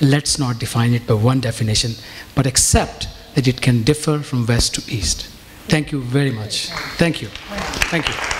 Let's not define it by one definition, but accept that it can differ from West to East. Thank you very much. Thank you. Thank you.